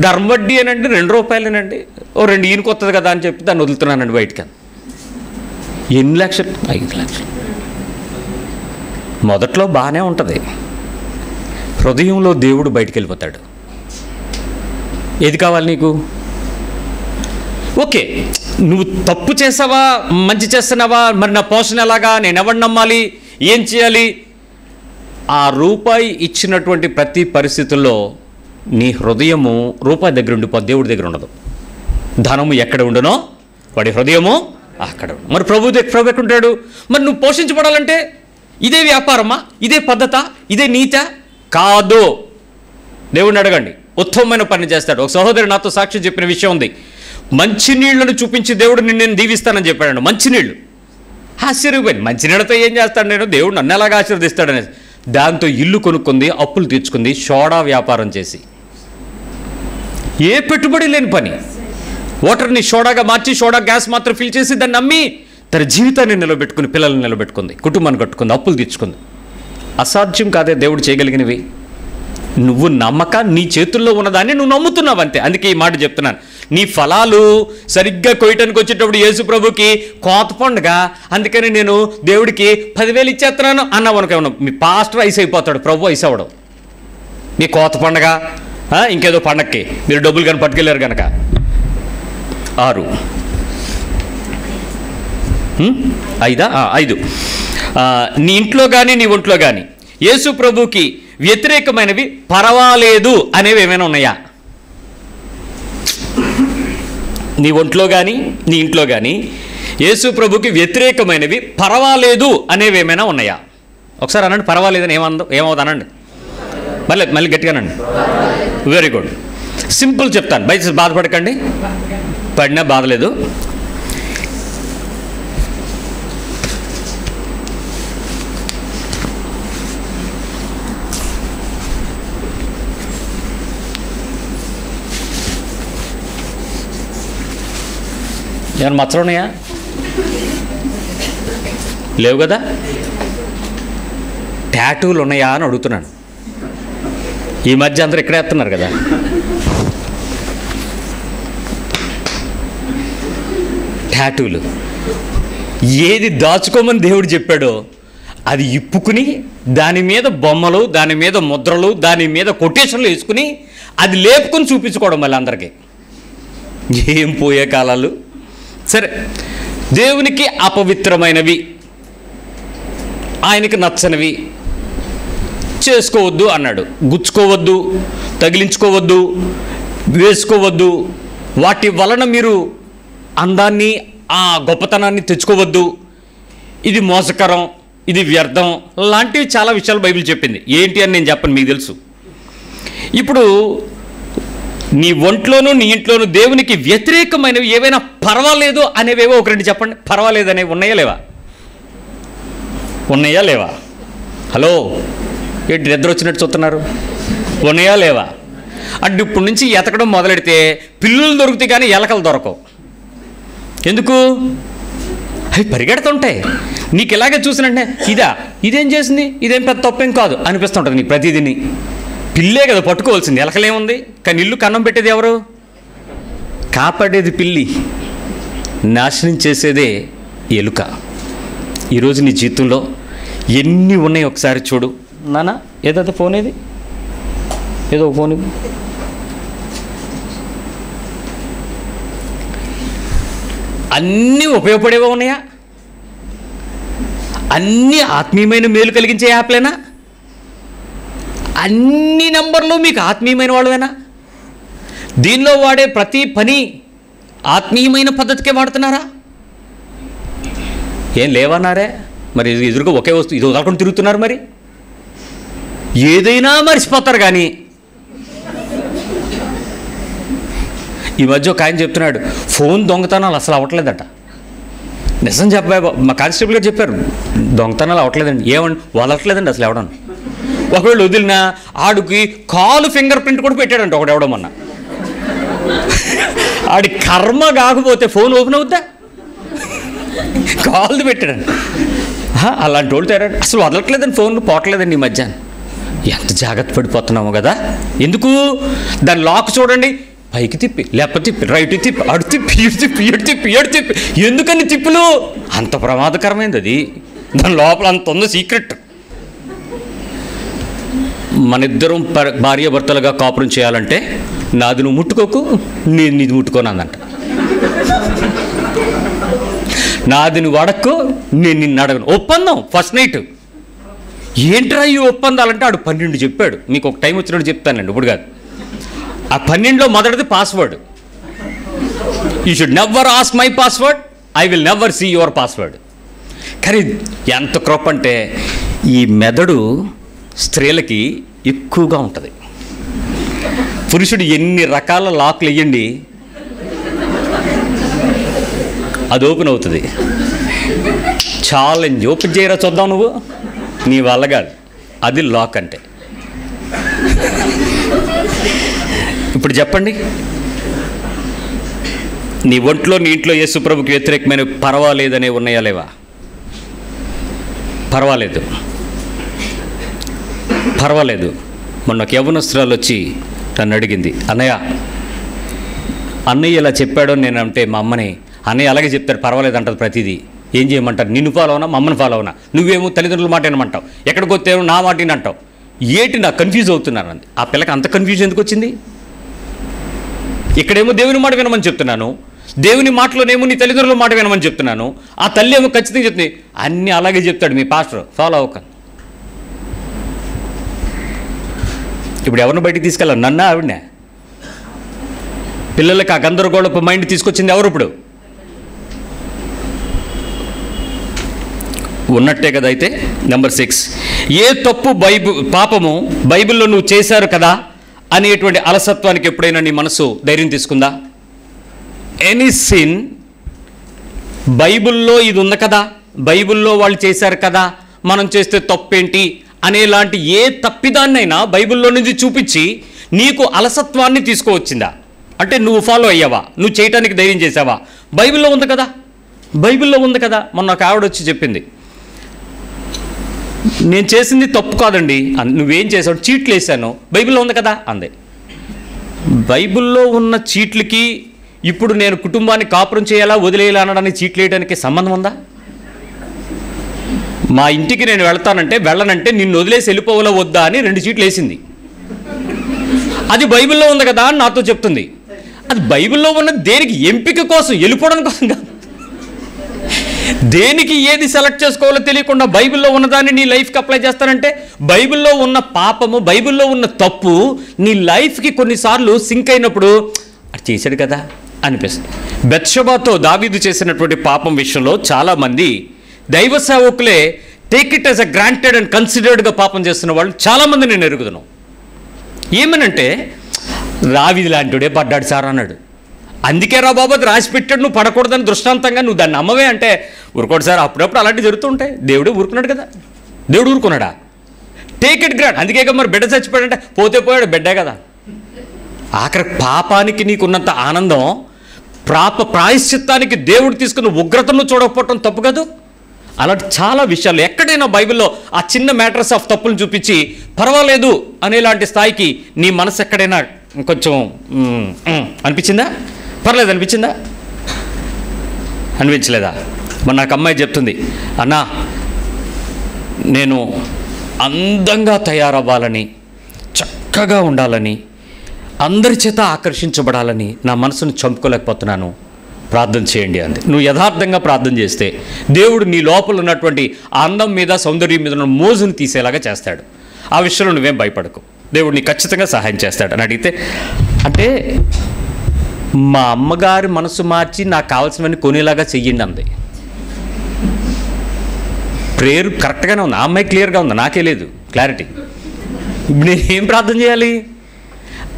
ధర్మ వడ్డీ అనండి రెండు రూపాయలేనండి. ఓ రెండు ఈయనకి కదా అని చెప్పి దాన్ని వదులుతున్నానండి బయటకి. ఎన్ని లక్షలు? ఐదు లక్షలు. మొదట్లో బాగానే ఉంటుంది. హృదయంలో దేవుడు బయటికి వెళ్ళిపోతాడు ఏది కావాలి నీకు? ఓకే నువ్వు తప్పు చేసావా? మంచి చేస్తున్నావా? మరి నా పోషణ ఎలాగా? నేను ఎవరిని నమ్మాలి? ఏం చేయాలి? ఆ రూపాయి ఇచ్చినటువంటి ప్రతి పరిస్థితుల్లో నీ హృదయము రూపాయి దగ్గర ఉండిపో దేవుడి దగ్గర ఉండదు. ధనము ఎక్కడ ఉండునో వాడి హృదయము అక్కడ మరి ప్రభు దగ్గర ప్రభు ఎక్కడ ఉంటాడు? మరి నువ్వు పోషించబడాలంటే ఇదే వ్యాపారమా? ఇదే పద్ధత? ఇదే నీత? కాదు. దేవుడిని అడగండి. ఉత్తమమైన పని చేస్తాడు. ఒక సహోదరు నాతో సాక్ష్యం చెప్పిన విషయం ఉంది. మంచినీళ్ళను చూపించి దేవుడు నిన్ను నేను దీవిస్తానని చెప్పాడు మంచినీళ్ళు. ఆశ్చర్యపోయింది మంచినీళ్ళతో ఏం చేస్తాడు నేను? దేవుడు నన్ను ఎలాగ ఆశీర్వదిస్తాడనేది దాంతో ఇల్లు కొనుక్కుంది అప్పులు తీర్చుకుంది సోడా వ్యాపారం చేసి. ఏ పెట్టుబడి లేని పని? వాటర్ని సోడాగా మార్చి సోడా గ్యాస్ మాత్రం ఫిల్ చేసి దాన్ని నమ్మి తన జీవితాన్ని నిలబెట్టుకుని పిల్లల్ని నిలబెట్టుకుంది కుటుంబాన్ని కట్టుకుంది అప్పులు తీర్చుకుంది. అసాధ్యం కాదే దేవుడు చేయగలిగినవి. నువ్వు నమ్మక నీ చేతుల్లో ఉన్నదాన్ని నువ్వు నమ్ముతున్నావు అంతే. అందుకే ఈ మాట చెప్తున్నాను. నీ ఫలాలు సరిగ్గా కొయ్యటానికి వచ్చేటప్పుడు యేసు ప్రభుకి కోత పండుగ అందుకని నేను దేవుడికి పదివేలు ఇచ్చేస్తున్నాను అన్నావు అనుకో మీ పాస్టర్ ఐస్ అయిపోతాడు ప్రభు ఐస్ అవ్వడం. మీ కోత పండగ ఇంకేదో పండక్కి. మీరు డబ్బులు కానీ పట్టుకెళ్ళారు కనుక ఆరు. ఐదా? ఐదు. నీ ఇంట్లో కానీ నీ ఒంట్లో కానీ యేసు ప్రభుకి వ్యతిరేకమైనవి పర్వాలేదు అనేవి ఏమైనా ఉన్నాయా? నీ ఒంట్లో కానీ నీ ఇంట్లో కానీ యేసు ప్రభుకి వ్యతిరేకమైనవి పర్వాలేదు అనేవి ఏమైనా ఉన్నాయా? ఒకసారి అనండి పర్వాలేదని ఏమందో ఏమవుతుంది అనండి? మళ్ళీ మళ్ళీ గట్టిగానండి వెరీ గుడ్ సింపుల్ చెప్తాను. బయట బాధపడకండి. పడినా బాధలేదు. ఏమైనా మచ్చలు ఉన్నాయా? లేవు కదా? ట్యాటూలు ఉన్నాయా అని అడుగుతున్నాను. ఈ మధ్య అందరూ ఇక్కడే వేస్తున్నారు కదా? ట్యాటూలు ఏది దాచుకోమని దేవుడు చెప్పాడో అది ఇప్పుకుని దాని మీద బొమ్మలు దాని మీద ముద్రలు దాని మీద కొటేషన్లు వేసుకుని అది లేపుకొని చూపించుకోవడం మళ్ళీ అందరికీ. ఏం పోయే కాలాలు? సరే దేవునికి అపవిత్రమైనవి ఆయనకి నచ్చనివి చేసుకోవద్దు అన్నాడు. గుచ్చుకోవద్దు తగిలించుకోవద్దు వేసుకోవద్దు. వాటి వలన మీరు అందాన్ని ఆ గొప్పతనాన్ని తెచ్చుకోవద్దు. ఇది మోసకరం ఇది వ్యర్థం. లాంటివి చాలా విషయాలు బైబిల్ చెప్పింది. ఏంటి అని నేను చెప్పను మీకు తెలుసు. ఇప్పుడు నీ ఒంట్లోనూ నీ ఇంట్లోనూ దేవునికి వ్యతిరేకమైనవి ఏవైనా పర్వాలేదు అనేవేవో ఒక రెండు చెప్పండి. పర్వాలేదు అనేవి ఉన్నాయా లేవా? ఉన్నాయా లేవా? హలో? ఏంటి నిద్ర వచ్చినట్టు చూస్తున్నారు? ఉన్నాయా లేవా? అంటే ఇప్పటి నుంచి ఎతకడం మొదలెడితే పిల్లులు దొరుకుతాయి కానీ ఎలకలు దొరకవు. ఎందుకు? అవి పరిగెడుతుంటాయి. నీకు ఇలాగే చూసినంటే ఇదా ఇదేం చేసింది? ఇదేం పెద్ద తప్పేం కాదు. అనిపిస్తుంటుంది నీకు ప్రతిదిని. పిల్లే కదా పట్టుకోవాల్సింది. ఎలకలేముంది? కానీ ఇల్లు కన్నం పెట్టేది ఎవరు? కాపాడేది పిల్లి. నాశనం చేసేదే ఎలుక. ఈరోజు నీ జీవితంలో ఎన్ని ఉన్నాయి ఒకసారి చూడు. నానా ఏదైతే ఫోన్ ఏది ఏదో ఫోన్ అన్నీ ఉపయోగపడేవా ఉన్నాయా? అన్నీ ఆత్మీయమైన మేలు కలిగించే యాప్లేనా? అన్ని నంబర్లు మీకు ఆత్మీయమైన వాళ్ళవేనా? దీనిలో వాడే ప్రతి పని ఆత్మీయమైన పద్ధతికే వాడుతున్నారా? ఏం లేవన్నారే? మరి ఇది ఎదురుగా ఒకే వస్తువు ఇది వదలకుండా తిరుగుతున్నారు మరి? ఏదైనా మర్చిపోతారు కానీ. ఈ మధ్య ఒక ఆయన చెప్తున్నాడు ఫోన్ దొంగతనాలు అసలు అవ్వట్లేదట. నిజం చెప్పా మా కానిస్టేబుల్ గారు చెప్పారు దొంగతనాలు అవ్వట్లేదండి. ఏమండి వదలట్లేదండి అసలు ఎవడను. ఒకవేళ వదిలినా ఆడికి కాలు ఫింగర్ ప్రింట్ కూడా పెట్టాడంట ఒకడు ఎవడో మొన్న. ఆడి కర్మ కాకపోతే ఫోన్ ఓపెన్ అవుద్దా? కాల్ది పెట్టాడండి అలాంటి వాళ్ళు తేరాడు అసలు వదలట్లేదండి ఫోన్ పోవట్లేదండి ఈ మధ్య. ఎంత జాగ్రత్త పడిపోతున్నాము కదా. ఎందుకు? దాని లాక్ చూడండి. పైకి తిప్పి లేకపోతే తిప్పి రైట్ తిప్పి అడు తిప్పి ఇటు తిప్పి ఇటు తిప్పి ఎడు తిప్పి. ఎందుకని తిప్పులు? అంత ప్రమాదకరమైనది అది. దాని లోపల అంత ఉంది సీక్రెట్. మన ఇద్దరం భార్యాభర్తలుగా కాపురం చేయాలంటే నాది నువ్వు ముట్టుకోకు నేను నీది ముట్టుకోను అందంట నాది నువ్వు అడక్కు నేను నిన్ను అడగను. ఒప్పందం ఫస్ట్ నైట్ ఏంట్రా ఈ ఒప్పందాలంటే ఆడు పన్నెండు చెప్పాడు. మీకు ఒక టైం వచ్చినట్టు చెప్తానండి ఇప్పుడు కాదు. ఆ పన్నెండులో మొదటిది password you should never ask my password I will never see your password కానీ ఎంత క్రొప్ప అంటే ఈ మెదడు స్త్రీలకి ఎక్కువగా ఉంటుంది. పురుషుడు ఎన్ని రకాల లాక్లు వేయండి అది ఓపెన్ అవుతుంది. ఛాలెంజ్ ఓపెన్ చేయరా చూద్దాం నువ్వు? నీ వల్ల కాదు అది లాక్ అంటే. ఇప్పుడు చెప్పండి. నీ ఒంట్లో నీ ఇంట్లో యేసుప్రభుకి వ్యతిరేకమైన పర్వాలేదనే ఉన్నాయా లేవా? పర్వాలేదు. పర్వాలేదు. మొన్న ఒక యవనస్త్రాలు వచ్చి నన్ను అడిగింది అన్నయ్య అన్నయ్య ఇలా చెప్పాడో నేను అంటే మా అమ్మని అన్నయ్య అలాగే చెప్తాడు పర్వాలేదు అంటది ప్రతిదీ. ఏం చేయమంటారు? నిన్ను ఫాలో అవునా? మమ్మల్ని ఫాలో అవునా? నువ్వేమో తల్లిదండ్రుల మాట ఏమంటావు ఎక్కడికి వచ్చావు నా మాట అంటావు ఏంటి నాకు కన్ఫ్యూజ్ అవుతున్నాను అంది ఆ పిల్లకి అంత కన్ఫ్యూజ్ ఎందుకు వచ్చింది? ఇక్కడేమో దేవుని మాట వినమని చెప్తున్నాను. దేవుని మాటలోనేమో నీ తల్లిదండ్రుల మాట వినమని చెప్తున్నాను. ఆ తల్లి ఏమో ఖచ్చితంగా చెప్తుంది. అన్నీ అలాగే చెప్తాడు మీ పాస్టర్. ఫాలో అవ్వకండి ఇప్పుడు ఎవరిని బయటికి తీసుకెళ్ళాలి? నన్నా ఆవిడనే? పిల్లలకి ఆ గందరగోళపు మైండ్ తీసుకొచ్చింది ఎవరు ఇప్పుడు? ఉన్నట్టే కదా అయితే నెంబర్ సిక్స్. ఏ తప్పు బైబు పాపము బైబిల్లో నువ్వు చేశారు కదా అనేటువంటి అలసత్వానికి ఎప్పుడైనా నీ మనసు ధైర్యం తీసుకుందా? ఎనీ సిన్ బైబిల్లో ఇది ఉంది కదా బైబిల్లో వాళ్ళు చేశారు కదా మనం చేస్తే తప్పేంటి? అనేలాంటి ఏ తప్పిదాన్నైనా బైబిల్లో నుంచి చూపించి నీకు అలసత్వాన్ని తీసుకువచ్చిందా? అంటే నువ్వు ఫాలో అయ్యావా? నువ్వు చేయటానికి ధైర్యం చేసావా బైబిల్లో ఉంది కదా. బైబిల్లో ఉంది కదా. మొన్న ఒక ఆవిడ వచ్చి చెప్పింది. నేను చేసింది తప్పు కాదండి. నువ్వేం చేసావు చీట్లు వేసాను బైబిల్లో ఉంది కదా అంది. బైబిల్లో ఉన్న చీట్లకి ఇప్పుడు నేను కుటుంబాన్ని కాపురం చేయాలా వదిలేయాలా అనడానికి చీట్లు వేయడానికి సంబంధం ఉందా? మా ఇంటికి నేను వెళ్తానంటే వెళ్ళనంటే నిన్ను వదిలేసి వెళ్ళిపోవాలా వద్దా అని రెండు చీట్లు వేసింది. అది బైబిల్లో ఉంది కదా అని నాతో చెప్తుంది. అది బైబిల్లో ఉన్న దేనికి ఎంపిక కోసం వెళ్ళిపోవడం కోసం కాదు. దేనికి ఏది సెలెక్ట్ చేసుకోవాలో తెలియకుండా బైబిల్లో ఉన్నదాన్ని నీ లైఫ్కి అప్లై చేస్తానంటే బైబిల్లో ఉన్న పాపము బైబిల్లో ఉన్న తప్పు నీ లైఫ్కి కొన్నిసార్లు సింక్ అయినప్పుడు అది చేశాడు కదా అనిపిస్తుంది. బెత్షబాతో దావీదు చేసినటువంటి పాపం విషయంలో చాలామంది దైవ సేవకులే take it as a granted and కన్సిడర్డ్గా పాపం చేస్తున్న వాళ్ళు చాలామంది నేను ఎరుగుతున్నాను ఏమనంటే రావిది లాంటివాడే పడ్డాడు సార్ అన్నాడు. అందుకే రా బాబు అది రాసి పెట్టాడు నువ్వు పడకూడదని దృష్టాంతంగా నువ్వు దాన్ని నమ్మవే అంటే ఊరుకోడు సార్ అప్పుడప్పుడు అలాంటివి జరుగుతుంటాయి దేవుడే ఊరుకున్నాడు కదా. దేవుడు ఊరుకున్నాడా? టేక్ ఇట్ గ్రాండ్ అందుకే మరి బిడ్డ చచ్చిపోయాడంటే పోతే పోయాడు బిడ్డే కదా. ఆఖరి పాపానికి నీకున్నంత ఆనందం ప్రాప ప్రాయశ్చిత్తానికి దేవుడు తీసుకున్న ఉగ్రతను చూడకపోవటం తప్పు కాదు. అలాంటి చాలా విషయాలు. ఎక్కడైనా బైబిల్లో ఆ చిన్న మ్యాటర్స్ ఆఫ్ తప్పులు చూపించి పర్వాలేదు అనేలాంటి స్థాయికి నీ మనసు ఎక్కడైనా కొంచెం అనిపించిందా? పర్లేదు అనిపించిందా? అనిపించలేదా? మరి నాకు అమ్మాయి చెప్తుంది అన్నా నేను అందంగా తయారవ్వాలని చక్కగా ఉండాలని అందరి చేత ఆకర్షించబడాలని నా మనసును చంపుకోలేకపోతున్నాను. ప్రార్థన చేయండి అంది. నువ్వు యథార్థంగా ప్రార్థన చేస్తే దేవుడు నీ లోపల ఉన్నటువంటి అందం మీద సౌందర్యం మీద ఉన్న మోజును తీసేలాగా చేస్తాడు. ఆ విషయంలో నువ్వేం భయపడకు. దేవుడు నీ ఖచ్చితంగా సహాయం చేస్తాడు. అని అడిగితే అంటే మా అమ్మగారి మనసు మార్చి నాకు కావాల్సినవన్నీ కొనేలాగా చెయ్యండి అంది. ప్రేయర్ కరెక్ట్గానే ఉంది. ఆ అమ్మాయి క్లియర్గా ఉంది. నాకే లేదు. క్లారిటీ. నేనేం నేను ఏం ప్రార్థన చేయాలి?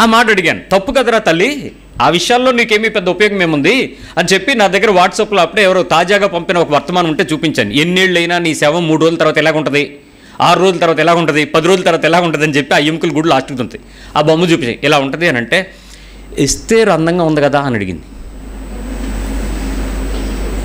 ఆ మాట అడిగాను. తప్పు కదరా తల్లి? ఆ విషయాల్లో నీకేమీ పెద్ద ఉపయోగం ఏముంది అని చెప్పి నా దగ్గర వాట్సాప్లో అప్పుడే ఎవరో తాజాగా పంపిన ఒక వర్తమానం ఉంటే చూపించాను. ఎన్నేళ్ళైనా నీ శవం మూడు రోజుల తర్వాత ఎలాగుంటుంది? ఆరు రోజుల తర్వాత ఎలా ఉంటుంది పది రోజుల తర్వాత ఎలా ఉంటుంది అని చెప్పి ఆ ఎముకలు గుడి లాస్ట్కి ఉంది ఆ బొమ్మ చూపించాయి ఇలా ఉంటుంది? అని అంటే ఎస్తేరు అందంగా ఉంది కదా? అని అడిగింది.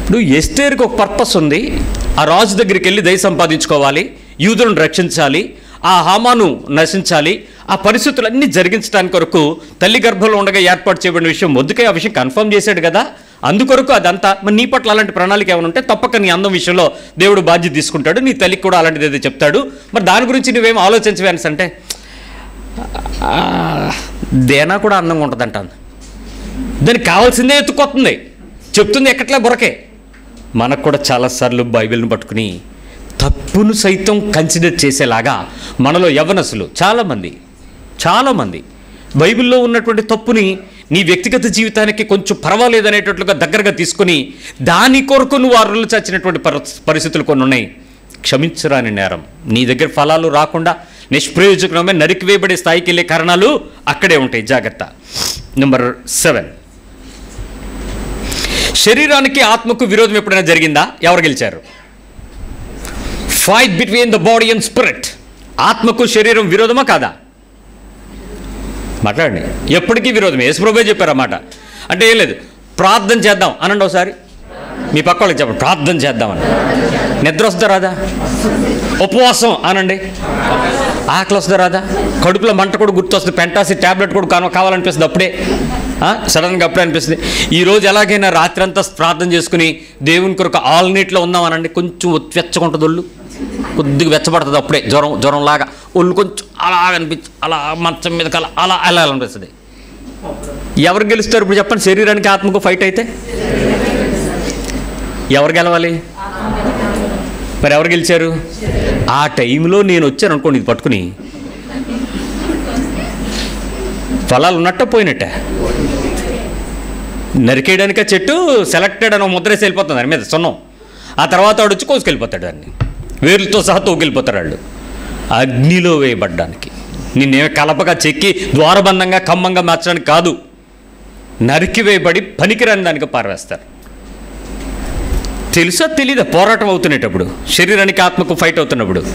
ఇప్పుడు ఎస్టేర్కి ఒక పర్పస్ ఉంది. ఆ రాజు దగ్గరికి వెళ్ళి దయ సంపాదించుకోవాలి. యూదులను రక్షించాలి. ఆ హామాను నశించాలి. ఆ పరిస్థితులన్నీ జరిగించడానికి కొరకు తల్లి గర్భంలో ఉండగా ఏర్పాటు చేయబడిన విషయం వద్దుకే ఆ విషయం కన్ఫర్మ్ చేశాడు కదా. అందుకొరకు అదంతా మరి నీ పట్ల అలాంటి ప్రణాళిక ఏమైనా ఉంటే తప్పక నీ అందం విషయంలో దేవుడు బాధ్యత తీసుకుంటాడు. నీ తల్లికి కూడా అలాంటిది ఏదో చెప్తాడు. మరి దాని గురించి నువ్వేం ఆలోచించవేనస్ అంటే దేనా కూడా అందంగా ఉంటుందంట దానికి కావాల్సిందే ఎత్తుకొస్తుంది. చెప్తుంది ఎక్కట్లే బురకే మనకు కూడా చాలాసార్లు బైబిల్ని పట్టుకుని తప్పును సైతం కన్సిడర్ చేసేలాగా మనలో యవనసులు చాలామంది చాలామంది బైబిల్లో ఉన్నటువంటి తప్పుని నీ వ్యక్తిగత జీవితానికి కొంచెం పర్వాలేదు అనేటట్లుగా దగ్గరగా తీసుకొని దాని కొరకు నువ్వు అర్రులు చచ్చినటువంటి పరిస్థితులు కొన్ని ఉన్నాయి క్షమించరాని నేరం. నీ దగ్గర ఫలాలు రాకుండా నిష్ప్రయోజకమే నరికివేయబడే స్థాయికి వెళ్ళే కారణాలు అక్కడే ఉంటాయి. జాగ్రత్త. Number seven. శరీరానికి ఆత్మకు విరోధం ఎప్పుడైనా జరిగిందా? ఎవరు గెలిచారు? Fight between the body and spirit ఆత్మకు శరీరం విరోధమా కాదా? మాట్లాడండి. ఎప్పటికీ విరోధం యేసుప్రభే చెప్పారన్నమాట. అంటే ఏం లేదు. ప్రార్థన చేద్దాం. అనండి ఒకసారి. మీ పక్క వాళ్ళకి చెప్పండి. ప్రార్థన చేద్దామని నిద్ర వస్తుందా రాదా? ఉపవాసం అనండి. ఆకలి వస్తుందా రాదా? కడుపులో మంట కూడా గుర్తొస్తుంది. పెంటాసి ట్యాబ్లెట్ కూడా కావ- కావాలనిపిస్తుంది అప్పుడే. సడన్గా అప్పుడే అనిపిస్తుంది. ఈరోజు ఎలాగైనా రాత్రి అంతా ప్రార్థన చేసుకుని దేవుని కొరకు ఆల్ నీట్లో ఉందామనండి కొంచెం వెచ్చకుంటుంది ఒళ్ళు కొద్దిగా వెచ్చబడుతుంది అప్పుడే జ్వరం జ్వరం లాగా ఒళ్ళు కొంచెం అలా అనిపించి అలా మంచం మీద కల అలా అలా అనిపిస్తుంది. ఎవరు గెలుస్తారు ఇప్పుడు చెప్పండి శరీరానికి ఆత్మకు ఫైట్ అయితే? ఎవరు గెలవాలి? మరి ఎవరు గెలిచారు? ఆ టైంలో నేను వచ్చాను అనుకోండి ఇది పట్టుకుని. ఫలాలు ఉన్నట్ట పోయినట్ట. నరికేయడానికే చెట్టు సెలెక్టెడ్ అని ముద్ర ముద్రేసి వెళ్ళిపోతుంది దాని మీద సున్నం. ఆ తర్వాత వాడు వచ్చి కోసుకెళ్ళిపోతాడు దాన్ని. వేర్లతో సహా తోగిలిపోతారు వాళ్ళు అగ్నిలో వేయబడ్డానికి. నిన్నే కలపగా చెక్కి ద్వారబంధంగా ఖమ్మంగా మార్చడానికి కాదు. నరికి వేయబడి పనికిరాని దానికి పారవేస్తారు. తెలుసా తెలీదా? పోరాటం అవుతున్నప్పుడు శరీరానికి ఆత్మకు ఫైట్ అవుతున్నప్పుడు.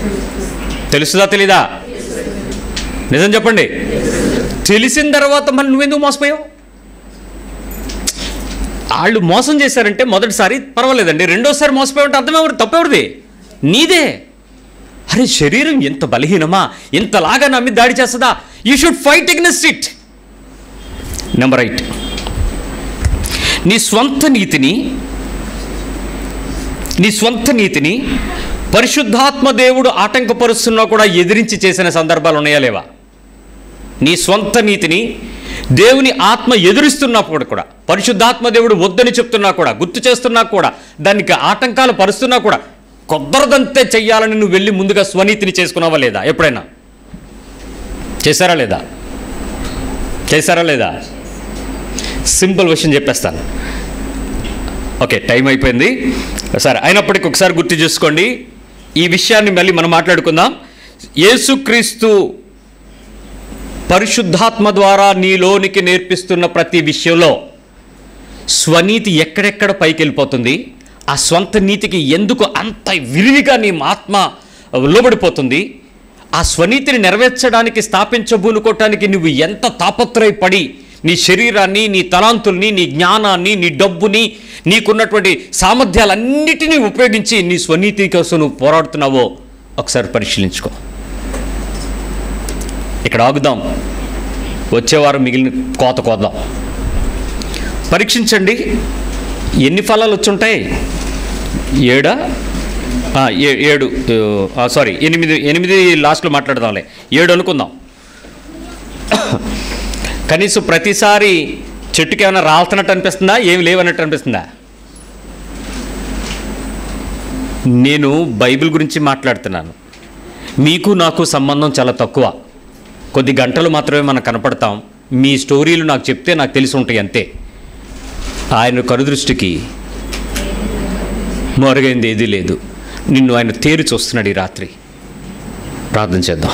తెలుసుదా తెలీదా? నిజం చెప్పండి. తెలిసిన తర్వాత మళ్ళీ నువ్వెందుకు మోసపోయావు? వాళ్ళు మోసం చేశారంటే మొదటిసారి పర్వాలేదండి. రెండోసారి మోసపోయి అర్థం అర్థమెవరు? తప్పెవరిది? నీదే. అరే శరీరం ఎంత బలహీనమా? ఇంతలాగా నమ్మి దాడి చేస్తుందా? You should fight against it number eight నీ స్వంత నీతిని నీ స్వంత నీతిని పరిశుద్ధాత్మ దేవుడు ఆటంకపరుస్తున్నా కూడా ఎదిరించి చేసిన సందర్భాలు ఉన్నాయా లేవా? నీ స్వంత నీతిని దేవుని ఆత్మ ఎదురిస్తున్నప్పుడు కూడా పరిశుద్ధాత్మ దేవుడు వద్దని చెప్తున్నా కూడా గుర్తు చేస్తున్నా కూడా దానికి ఆటంకాలు పరుస్తున్నా కూడా కుదరదంతే చెయ్యాలని నువ్వు వెళ్ళి ముందుగా స్వనీతిని చేసుకున్నావా లేదా? ఎప్పుడైనా? చేశారా లేదా? చేశారా లేదా? సింపుల్ విషయం చెప్పేస్తాను. ఓకే టైం అయిపోయింది. సరే అయినప్పటికీ ఒకసారి గుర్తు చేసుకోండి. ఈ విషయాన్ని మళ్ళీ మనం మాట్లాడుకుందాం. యేసుక్రీస్తు పరిశుద్ధాత్మ ద్వారా నీలోనికి నేర్పిస్తున్న ప్రతి విషయంలో స్వనీతి ఎక్కడెక్కడ పైకి వెళ్ళిపోతుంది ఆ స్వంత నీతికి ఎందుకు అంత విరివిగా నీ ఆత్మ లోబడిపోతుంది? ఆ స్వనీతిని నెరవేర్చడానికి స్థాపించబూనుకోవటానికి నువ్వు ఎంత తాపత్రయపడి నీ శరీరాన్ని నీ తలాంతుల్ని నీ జ్ఞానాన్ని నీ డబ్బుని నీకున్నటువంటి సామర్థ్యాలన్నిటినీ ఉపయోగించి నీ స్వనీతి కోసం నువ్వు పోరాడుతున్నావో ఒకసారి పరిశీలించుకో. ఇక్కడ ఆగుదాం. వచ్చేవారం మిగిలిన కోత కోద్దాం. పరీక్షించండి. ఎన్ని ఫలాలు వచ్చుంటాయి? ఏడా? ఏ- ఏడు సారీ ఎనిమిది ఎనిమిది లాస్ట్లో మాట్లాడదాంలే. ఏడు అనుకుందాం. కనీసం ప్రతిసారి చెట్టుకి ఏమైనా రాల్తున్నట్టు అనిపిస్తుందా? ఏమి లేవన్నట్టు అనిపిస్తుందా? నేను బైబిల్ గురించి మాట్లాడుతున్నాను. మీకు నాకు సంబంధం చాలా తక్కువ. కొద్ది గంటలు మాత్రమే మనం కనపడతాం. మీ స్టోరీలు నాకు చెప్తే నాకు తెలిసి ఉంటాయి అంతే. ఆయన కనుదృష్టికి మరుగైంది ఏదీ లేదు. నిన్ను ఆయన తేరి చూస్తున్నాడు ఈ రాత్రి. ప్రార్థన చేద్దాం.